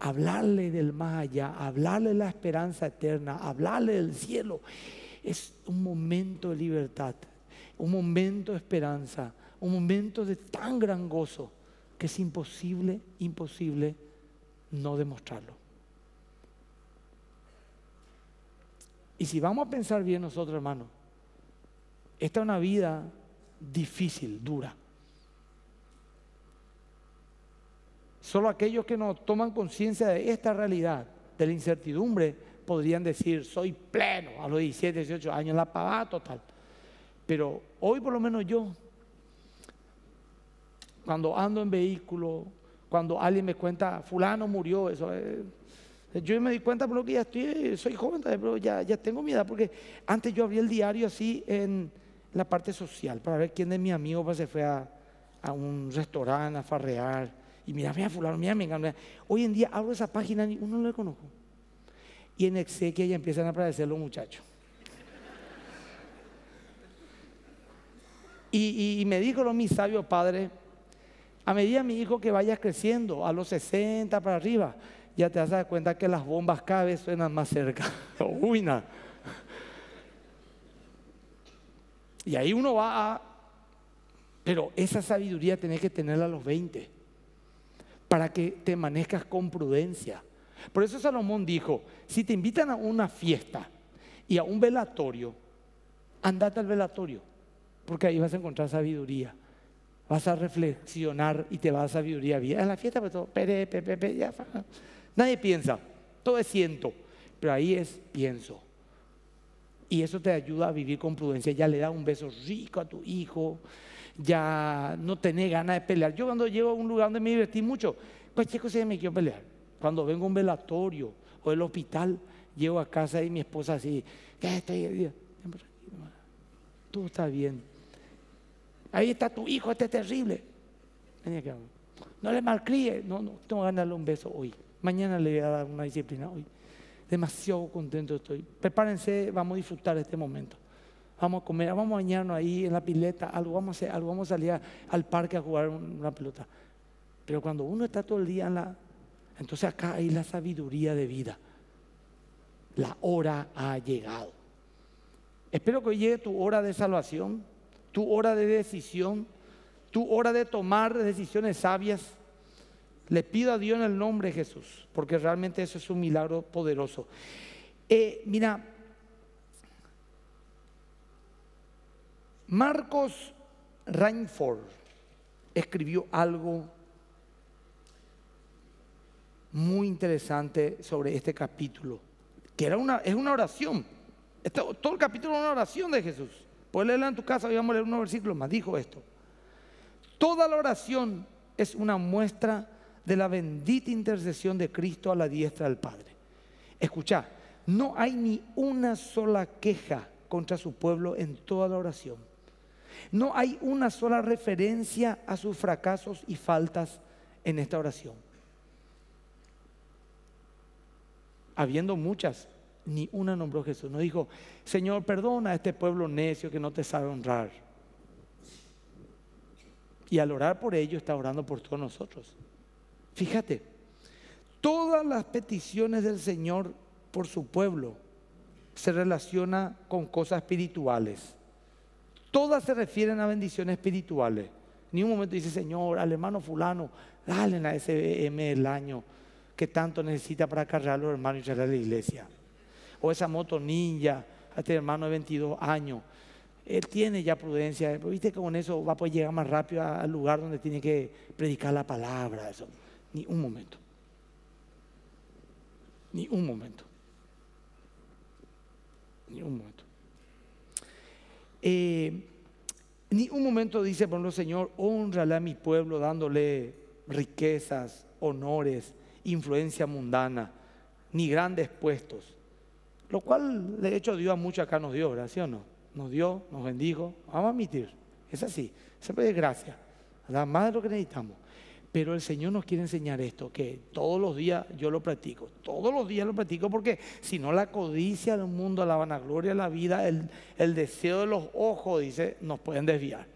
Hablarle del más allá, hablarle de la esperanza eterna, hablarle del cielo, es un momento de libertad, un momento de esperanza, un momento de tan gran gozo que es imposible, imposible no demostrarlo. Y si vamos a pensar bien nosotros, hermanos, esta es una vida difícil, dura. Solo aquellos que no toman conciencia de esta realidad, de la incertidumbre, podrían decir, soy pleno a los 17, 18 años, la pagada total. Pero hoy por lo menos yo, cuando ando en vehículo, cuando alguien me cuenta, fulano murió, eso eh, yo me di cuenta por lo que ya estoy, soy joven, pero ya, ya tengo mi edad, porque antes yo abría el diario así en la parte social, para ver quién de mis amigos pues, se fue a, a un restaurante a farrear y mira, mira, fulano, mira, mira, Hoy en día abro esa página y uno no le conozco. Y en exequia ya empiezan a aparecer los muchachos. Y, me dijo lo mi sabio padre, a medida mi hijo que vayas creciendo, a los 60 para arriba, ya te dar cuenta que las bombas cada vez suenan más cerca. Uy, Y ahí uno va a... Pero esa sabiduría tenés que tenerla a los 20 para que te manejas con prudencia. Por eso Salomón dijo, si te invitan a una fiesta y a un velatorio, andate al velatorio, porque ahí vas a encontrar sabiduría. Vas a reflexionar y te va a dar sabiduría. En la fiesta, pues todo, pere, pepe, ya. Nadie piensa, todo es siento, pero ahí es pienso. Y eso te ayuda a vivir con prudencia. Ya le da un beso rico a tu hijo, ya no tenés ganas de pelear. Yo cuando llego a un lugar donde me divertí mucho, pues cosa me quiero pelear. Cuando vengo a un velatorio o el hospital, Llego a casa y mi esposa así, ¿qué estoy? Todo está bien. Ahí está tu hijo, este es terrible. No le malcríe. No, no, tengo ganas de darle un beso hoy. Mañana le voy a dar una disciplina hoy. Demasiado contento estoy. Prepárense, vamos a disfrutar este momento. Vamos a comer, vamos a bañarnos ahí en la pileta, algo, vamos a hacer, algo, vamos a salir al parque a jugar una pelota. Pero cuando uno está todo el día en la... Entonces acá hay la sabiduría de vida. La hora ha llegado. Espero que hoy llegue tu hora de salvación, tu hora de decisión, tu hora de tomar decisiones sabias. Le pido a Dios en el nombre de Jesús, porque realmente eso es un milagro poderoso. Eh, mira, Marcos Rainford escribió algo muy interesante sobre este capítulo, que era una, es una oración. todo el capítulo es una oración de Jesús. Puedes leerla en tu casa, hoy vamos a leer unos versículos más. Dijo esto. Toda la oración es una muestra de la bendita intercesión de Cristo a la diestra del Padre. Escucha, no hay ni una sola queja contra su pueblo en toda la oración. No hay una sola referencia a sus fracasos y faltas en esta oración. Habiendo muchas, ni una nombró Jesús. No dijo, Señor, perdona a este pueblo necio que no te sabe honrar. Y al orar por ello está orando por todos nosotros. Fíjate, todas las peticiones del Señor por su pueblo se relacionan con cosas espirituales. Todas se refieren a bendiciones espirituales. Ni un momento dice, Señor, al hermano fulano, dale la SBM el año que tanto necesita para cargar a los hermanos y traer a la iglesia. O esa moto ninja, a este hermano de 22 años. Él tiene ya prudencia, viste que con eso va a poder llegar más rápido al lugar donde tiene que predicar la palabra. Eso. Ni un momento. Ni un momento. Ni un momento. Eh, ni un momento dice, por ejemplo, Señor, honrale a mi pueblo dándole riquezas, honores, influencia mundana, ni grandes puestos. Lo cual, de hecho, Dios a mucho acá nos dio, ¿verdad? o no? Nos dio, nos bendijo, vamos a admitir. Es así, se puede gracia, da más de lo que necesitamos. Pero el Señor nos quiere enseñar esto, que todos los días yo lo practico, todos los días lo practico porque si no la codicia del mundo, la vanagloria la vida, el, el deseo de los ojos, dice, nos pueden desviar.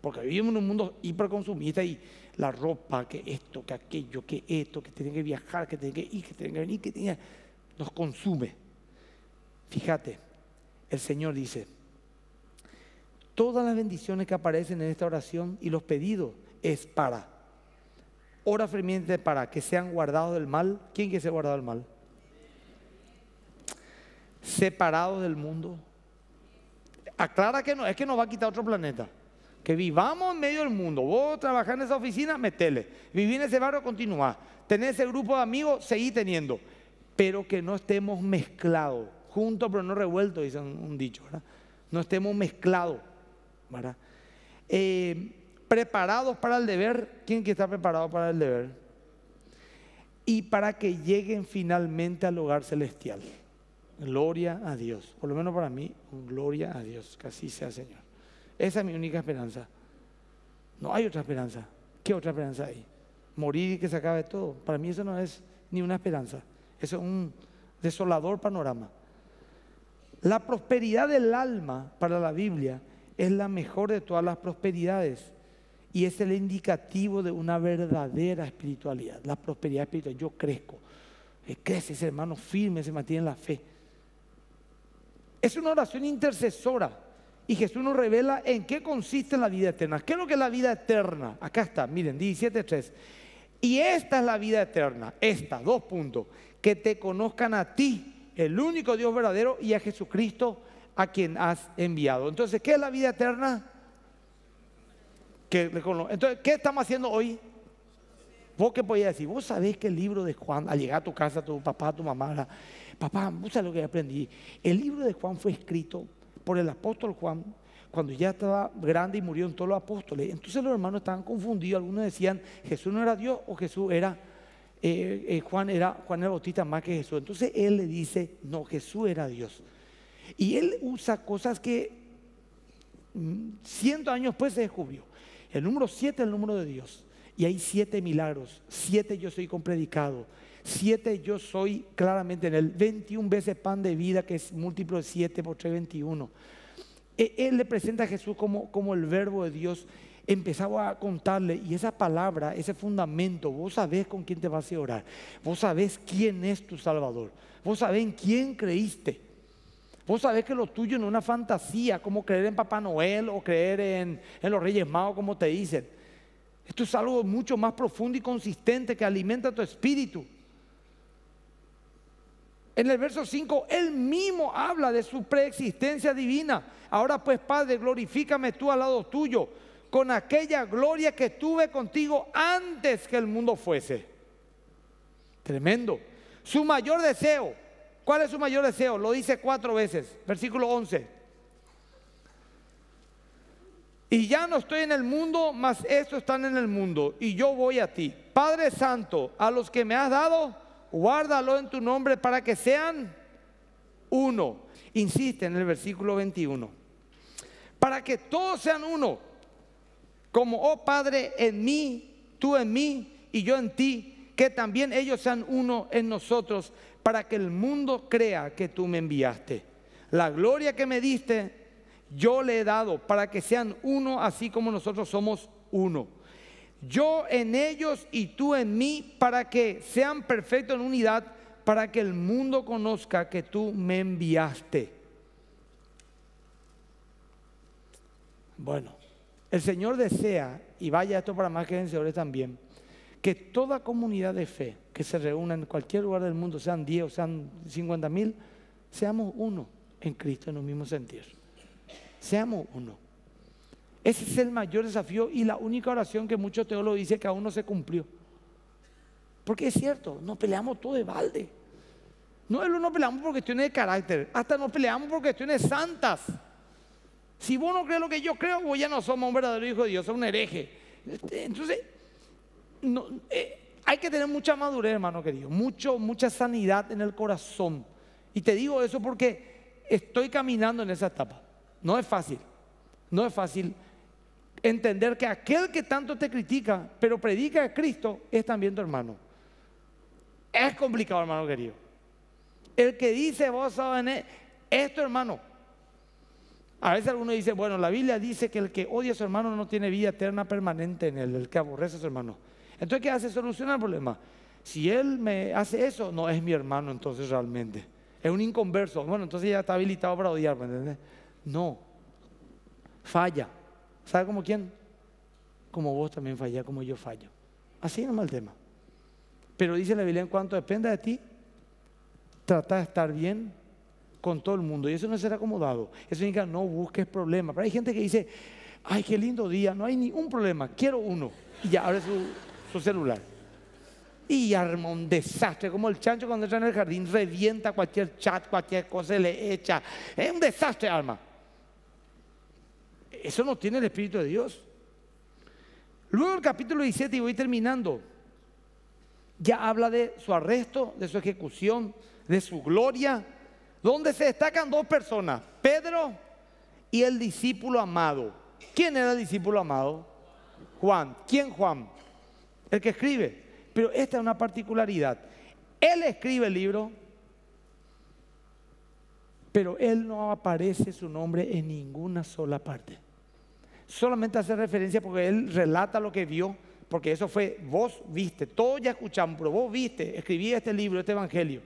Porque vivimos en un mundo hiperconsumista y la ropa, que esto, que aquello, que esto, que tiene que viajar, que tiene que ir, que tiene que venir, que tiene, nos consume. Fíjate, el Señor dice, todas las bendiciones que aparecen en esta oración y los pedidos es para, ora ferviente para que sean guardados del mal. ¿Quién quiere ser guardado del mal? Separados del mundo. Aclara que no, es que nos va a quitar otro planeta. Que vivamos en medio del mundo. Vos trabajás en esa oficina, metele. Vivir en ese barrio, continúa. Tener ese grupo de amigos, seguí teniendo. Pero que no estemos mezclados juntos pero no revueltos, dice un, dicho, ¿verdad? No estemos mezclados, ¿verdad? Eh, preparados para el deber, ¿quién que está preparado para el deber? Y para que lleguen finalmente al hogar celestial. Gloria a Dios. Por lo menos para mí, gloria a Dios. Que así sea, Señor. Esa es mi única esperanza. No hay otra esperanza. ¿Qué otra esperanza hay? Morir y que se acabe todo. Para mí eso no es ni una esperanza. Eso es un desolador panorama. La prosperidad del alma para la Biblia es la mejor de todas las prosperidades y es el indicativo de una verdadera espiritualidad. La prosperidad espiritual. Yo crezco, eh, crece ese hermano firme, se mantiene en la fe. Es una oración intercesora y Jesús nos revela en qué consiste la vida eterna. ¿Qué es lo que es la vida eterna? Acá está, miren, 17.3. Y esta es la vida eterna, esta, dos puntos, que te conozcan a ti el único Dios verdadero y a Jesucristo a quien has enviado. Entonces, ¿qué es la vida eterna? Entonces, ¿qué estamos haciendo hoy? Vos qué podías decir, vos sabés que el libro de Juan, al llegar a tu casa, tu papá, tu mamá, papá, vos sabés lo que aprendí. El libro de Juan fue escrito por el apóstol Juan cuando ya estaba grande y murió en todos los apóstoles. Entonces los hermanos estaban confundidos. Algunos decían, Jesús no era Dios o Jesús era eh, eh, Juan, era, Juan el Bautista más que Jesús. Entonces él le dice, no, Jesús era Dios. Y él usa cosas que mm, cientos años después se descubrió. El número siete es el número de Dios. Y hay siete milagros. Siete yo soy con predicado. Siete yo soy claramente en el 21 veces pan de vida, que es múltiplo de siete por tres, 21. E, él le presenta a Jesús como, como el verbo de Dios empezaba a contarle y esa palabra, ese fundamento, vos sabés con quién te vas a orar, vos sabés quién es tu Salvador, vos sabés en quién creíste. Vos sabés que lo tuyo no es una fantasía, como creer en Papá Noel o creer en, los Reyes Magos, como te dicen. Esto es algo mucho más profundo y consistente que alimenta tu espíritu. En el verso 5, él mismo habla de su preexistencia divina. Ahora pues, Padre, glorifícame tú al lado tuyo con aquella gloria que tuve contigo antes que el mundo fuese. Tremendo. Su mayor deseo, ¿cuál es su mayor deseo? Lo dice cuatro veces, versículo 11. Y ya no estoy en el mundo, mas estos están en el mundo, y yo voy a ti. Padre Santo, a los que me has dado, guárdalo en tu nombre para que sean uno. Insiste en el versículo 21. Para que todos sean uno como, oh Padre, en mí, tú en mí y yo en ti, que también ellos sean uno en nosotros, para que el mundo crea que tú me enviaste. La gloria que me diste, yo le he dado, para que sean uno, así como nosotros somos uno. Yo en ellos y tú en mí, para que sean perfectos en unidad, para que el mundo conozca que tú me enviaste. Bueno, el Señor desea, y vaya esto para más que vencedores también, que toda comunidad de fe que se reúna en cualquier lugar del mundo, sean 10 o sean 50 mil, seamos uno en Cristo en un mismo sentido. Seamos uno. Ese es el mayor desafío y la única oración que muchos teólogos dicen que aún no se cumplió. Porque es cierto, nos peleamos todo de balde. No, no peleamos por cuestiones de carácter, hasta nos peleamos por cuestiones santas. Si vos no crees lo que yo creo, vos ya no somos un verdadero hijo de Dios, sos un hereje. Este, entonces, eh, hay que tener mucha madurez, hermano querido, mucho, mucha sanidad en el corazón. Y te digo eso porque estoy caminando en esa etapa. No es fácil, no es fácil entender que aquel que tanto te critica, pero predica a Cristo, es también tu hermano. Es complicado, hermano querido. El que dice vos sos es tu hermano. A veces alguno dice, bueno, la Biblia dice que el que odia a su hermano no tiene vida eterna permanente en él, el que aborrece a su hermano. Entonces, ¿qué hace? Soluciona el problema. Si él me hace eso, no es mi hermano entonces realmente. Es un inconverso. Bueno, entonces ya está habilitado para odiar, ¿me No. Falla. ¿Sabe como quién? Como vos también falla, como yo fallo. Así es el tema. Pero dice la Biblia, en cuanto dependa de ti, trata de estar bien con todo el mundo. Y eso no será acomodado. Eso significa no busques problemas. Pero hay gente que dice, ay, qué lindo día, no hay ni un problema, quiero uno. Y ya abre su, celular. Y arma un desastre, como el chancho cuando entra en el jardín, revienta cualquier chat, cualquier cosa, le echa. Es un desastre, alma. Eso no tiene el Espíritu de Dios. Luego el capítulo 17, y voy terminando, ya habla de su arresto, de su ejecución, de su gloria donde se destacan dos personas, Pedro y el discípulo amado. ¿Quién era el discípulo amado? Juan. ¿Quién Juan? El que escribe. Pero esta es una particularidad. Él escribe el libro, pero él no aparece su nombre en ninguna sola parte. Solamente hace referencia porque él relata lo que vio, porque eso fue, vos viste, todos ya escuchamos, pero vos viste, escribí este libro, este evangelio.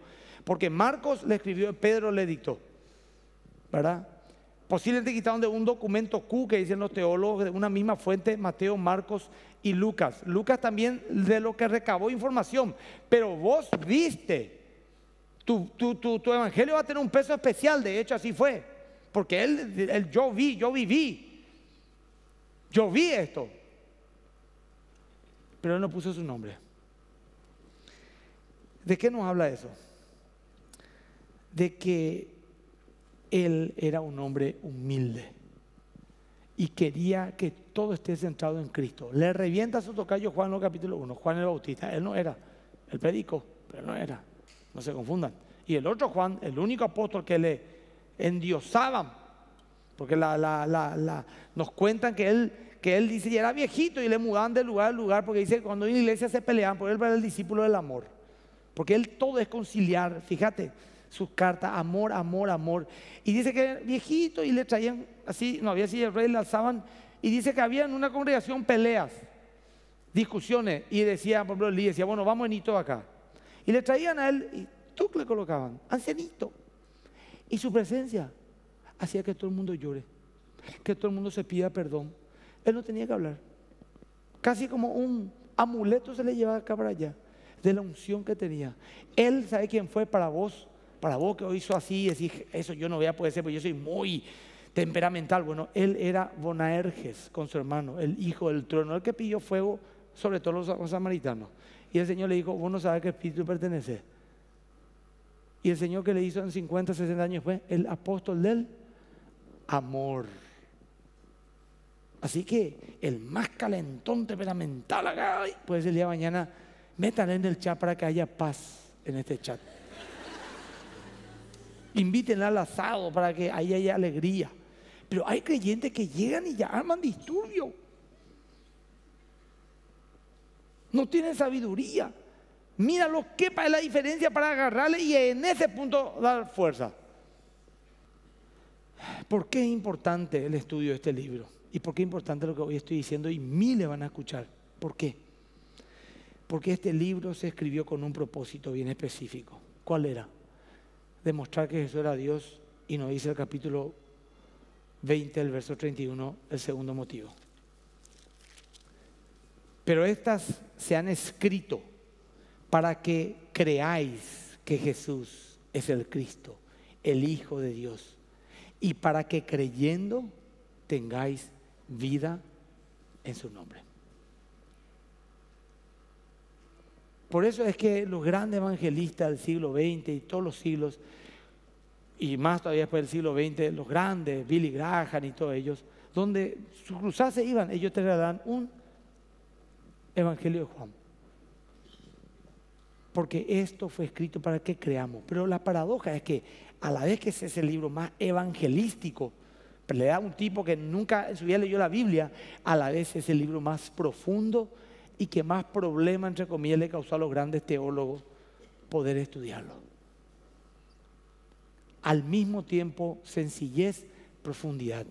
Porque Marcos le escribió, Pedro le dictó. ¿Verdad? Posiblemente quitaron de un documento Q que dicen los teólogos, de una misma fuente, Mateo, Marcos y Lucas. Lucas también de lo que recabó información. Pero vos viste, tu, tu, evangelio va a tener un peso especial, de hecho así fue. Porque él, él, yo vi, yo viví. Yo vi esto. Pero él no puso su nombre. ¿De qué nos habla eso? de que él era un hombre humilde y quería que todo esté centrado en Cristo. Le revienta su tocayo Juan el capítulo 1, Juan el Bautista, él no era, Él predicó, pero no era. No se confundan. Y el otro Juan, el único apóstol que le endiosaban, porque nos cuentan que él, que él dice, ya era viejito y le mudaban de lugar a lugar, porque dice, cuando en la iglesia se peleaban, por él era el discípulo del amor. Porque él todo es conciliar, fíjate, sus cartas, amor, amor, amor. Y dice que era viejito y le traían así, no había así, el rey le alzaban, y dice que había en una congregación peleas, discusiones, y decía, por ejemplo, el decía, bueno, vamos en hito acá. Y le traían a él, y tú le colocaban, ancianito. Y su presencia hacía que todo el mundo llore, que todo el mundo se pida perdón. Él no tenía que hablar. Casi como un amuleto se le llevaba acá para allá, de la unción que tenía. Él sabe quién fue para vos, para vos que hizo así, eso yo no voy a poder ser, porque yo soy muy temperamental. Bueno, él era Bonaerges con su hermano, el hijo del trono, el que pidió fuego sobre todos los samaritanos. Y el Señor le dijo, vos no sabes qué espíritu pertenece. Y el Señor que le hizo en 50, 60 años fue el apóstol del amor. Así que el más calentón temperamental acá, puede ser el día de mañana, métanle en el chat para que haya paz en este chat. Invítenla al asado para que ahí haya alegría. Pero hay creyentes que llegan y ya arman disturbio. No tienen sabiduría. Mira lo que es la diferencia para agarrarle y en ese punto dar fuerza. ¿Por qué es importante el estudio de este libro? ¿Y por qué es importante lo que hoy estoy diciendo? Y miles van a escuchar. ¿Por qué? Porque este libro se escribió con un propósito bien específico. ¿Cuál era? Demostrar que Jesús era Dios y nos dice el capítulo 20, el verso 31, el segundo motivo. Pero estas se han escrito para que creáis que Jesús es el Cristo, el Hijo de Dios, y para que creyendo tengáis vida en su nombre. Por eso es que los grandes evangelistas del siglo XX y todos los siglos, y más todavía después del siglo XX, los grandes, Billy Graham y todos ellos, donde sus cruzadas se iban, ellos te dan un evangelio de Juan porque esto fue escrito para que creamos. Pero la paradoja es que a la vez que es el libro más evangelístico, le da un tipo que nunca en su vida leyó la Biblia, a la vez es el libro más profundo y que más problema, entre comillas, le causó a los grandes teólogos poder estudiarlo. Al mismo tiempo, sencillez, profundidad.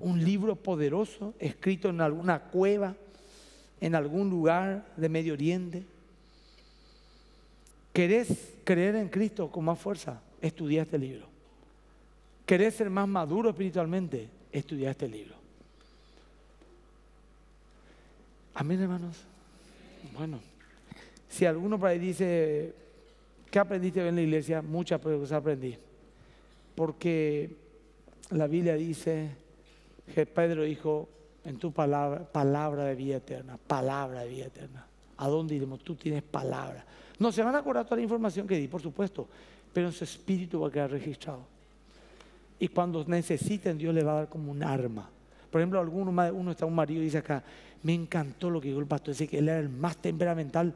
Un libro poderoso, escrito en alguna cueva, en algún lugar de Medio Oriente, ¿Querés creer en Cristo con más fuerza? Estudia este libro. ¿Querés ser más maduro espiritualmente? Estudia este libro. Amén, hermanos. Bueno, si alguno por ahí dice, ¿qué aprendiste en la iglesia? Muchas cosas aprendí. Porque la Biblia dice que Pedro dijo, en tu palabra, palabra de vida eterna, palabra de vida eterna. ¿A dónde iremos? Tú tienes palabra. No se van a acordar toda la información que di, por supuesto, pero en su espíritu va a quedar registrado. Y cuando necesiten, Dios le va a dar como un arma. Por ejemplo, alguno, uno está un marido y dice acá, me encantó lo que dijo el pastor, dice que él era el más temperamental,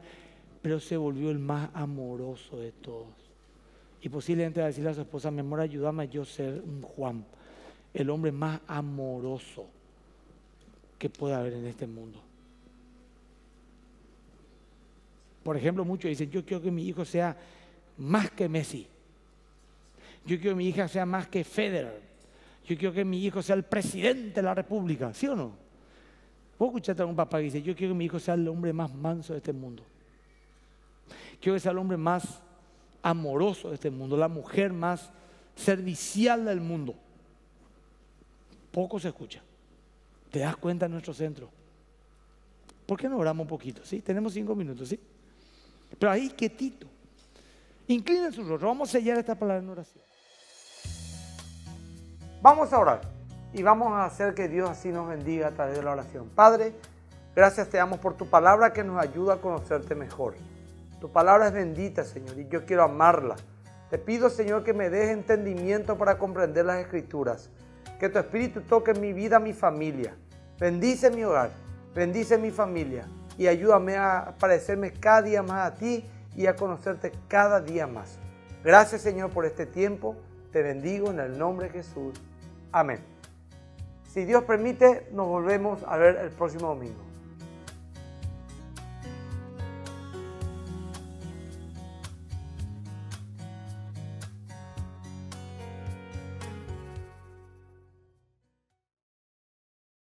pero se volvió el más amoroso de todos. Y posiblemente va a decirle a su esposa, mi amor, ayúdame a yo ser un Juan, el hombre más amoroso que pueda haber en este mundo. Por ejemplo, muchos dicen, yo quiero que mi hijo sea más que Messi. Yo quiero que mi hija sea más que Federer. Yo quiero que mi hijo sea el presidente de la República. ¿Sí o no? Vos escuchaste a un papá que dice, yo quiero que mi hijo sea el hombre más manso de este mundo. Quiero que sea el hombre más amoroso de este mundo, la mujer más servicial del mundo. Poco se escucha. ¿Te das cuenta en nuestro centro? ¿Por qué no oramos un poquito? ¿Sí? Tenemos cinco minutos, ¿sí? Pero ahí quietito. Inclinen su rostro. Vamos a sellar esta palabra en oración. Vamos a orar y vamos a hacer que Dios así nos bendiga a través de la oración. Padre, gracias te damos por tu palabra que nos ayuda a conocerte mejor. Tu palabra es bendita, Señor, y yo quiero amarla. Te pido, Señor, que me des entendimiento para comprender las escrituras. Que tu Espíritu toque mi vida, mi familia. Bendice mi hogar, bendice mi familia y ayúdame a parecerme cada día más a ti y a conocerte cada día más. Gracias Señor por este tiempo. Te bendigo en el nombre de Jesús. Amén. Si Dios permite, nos volvemos a ver el próximo domingo.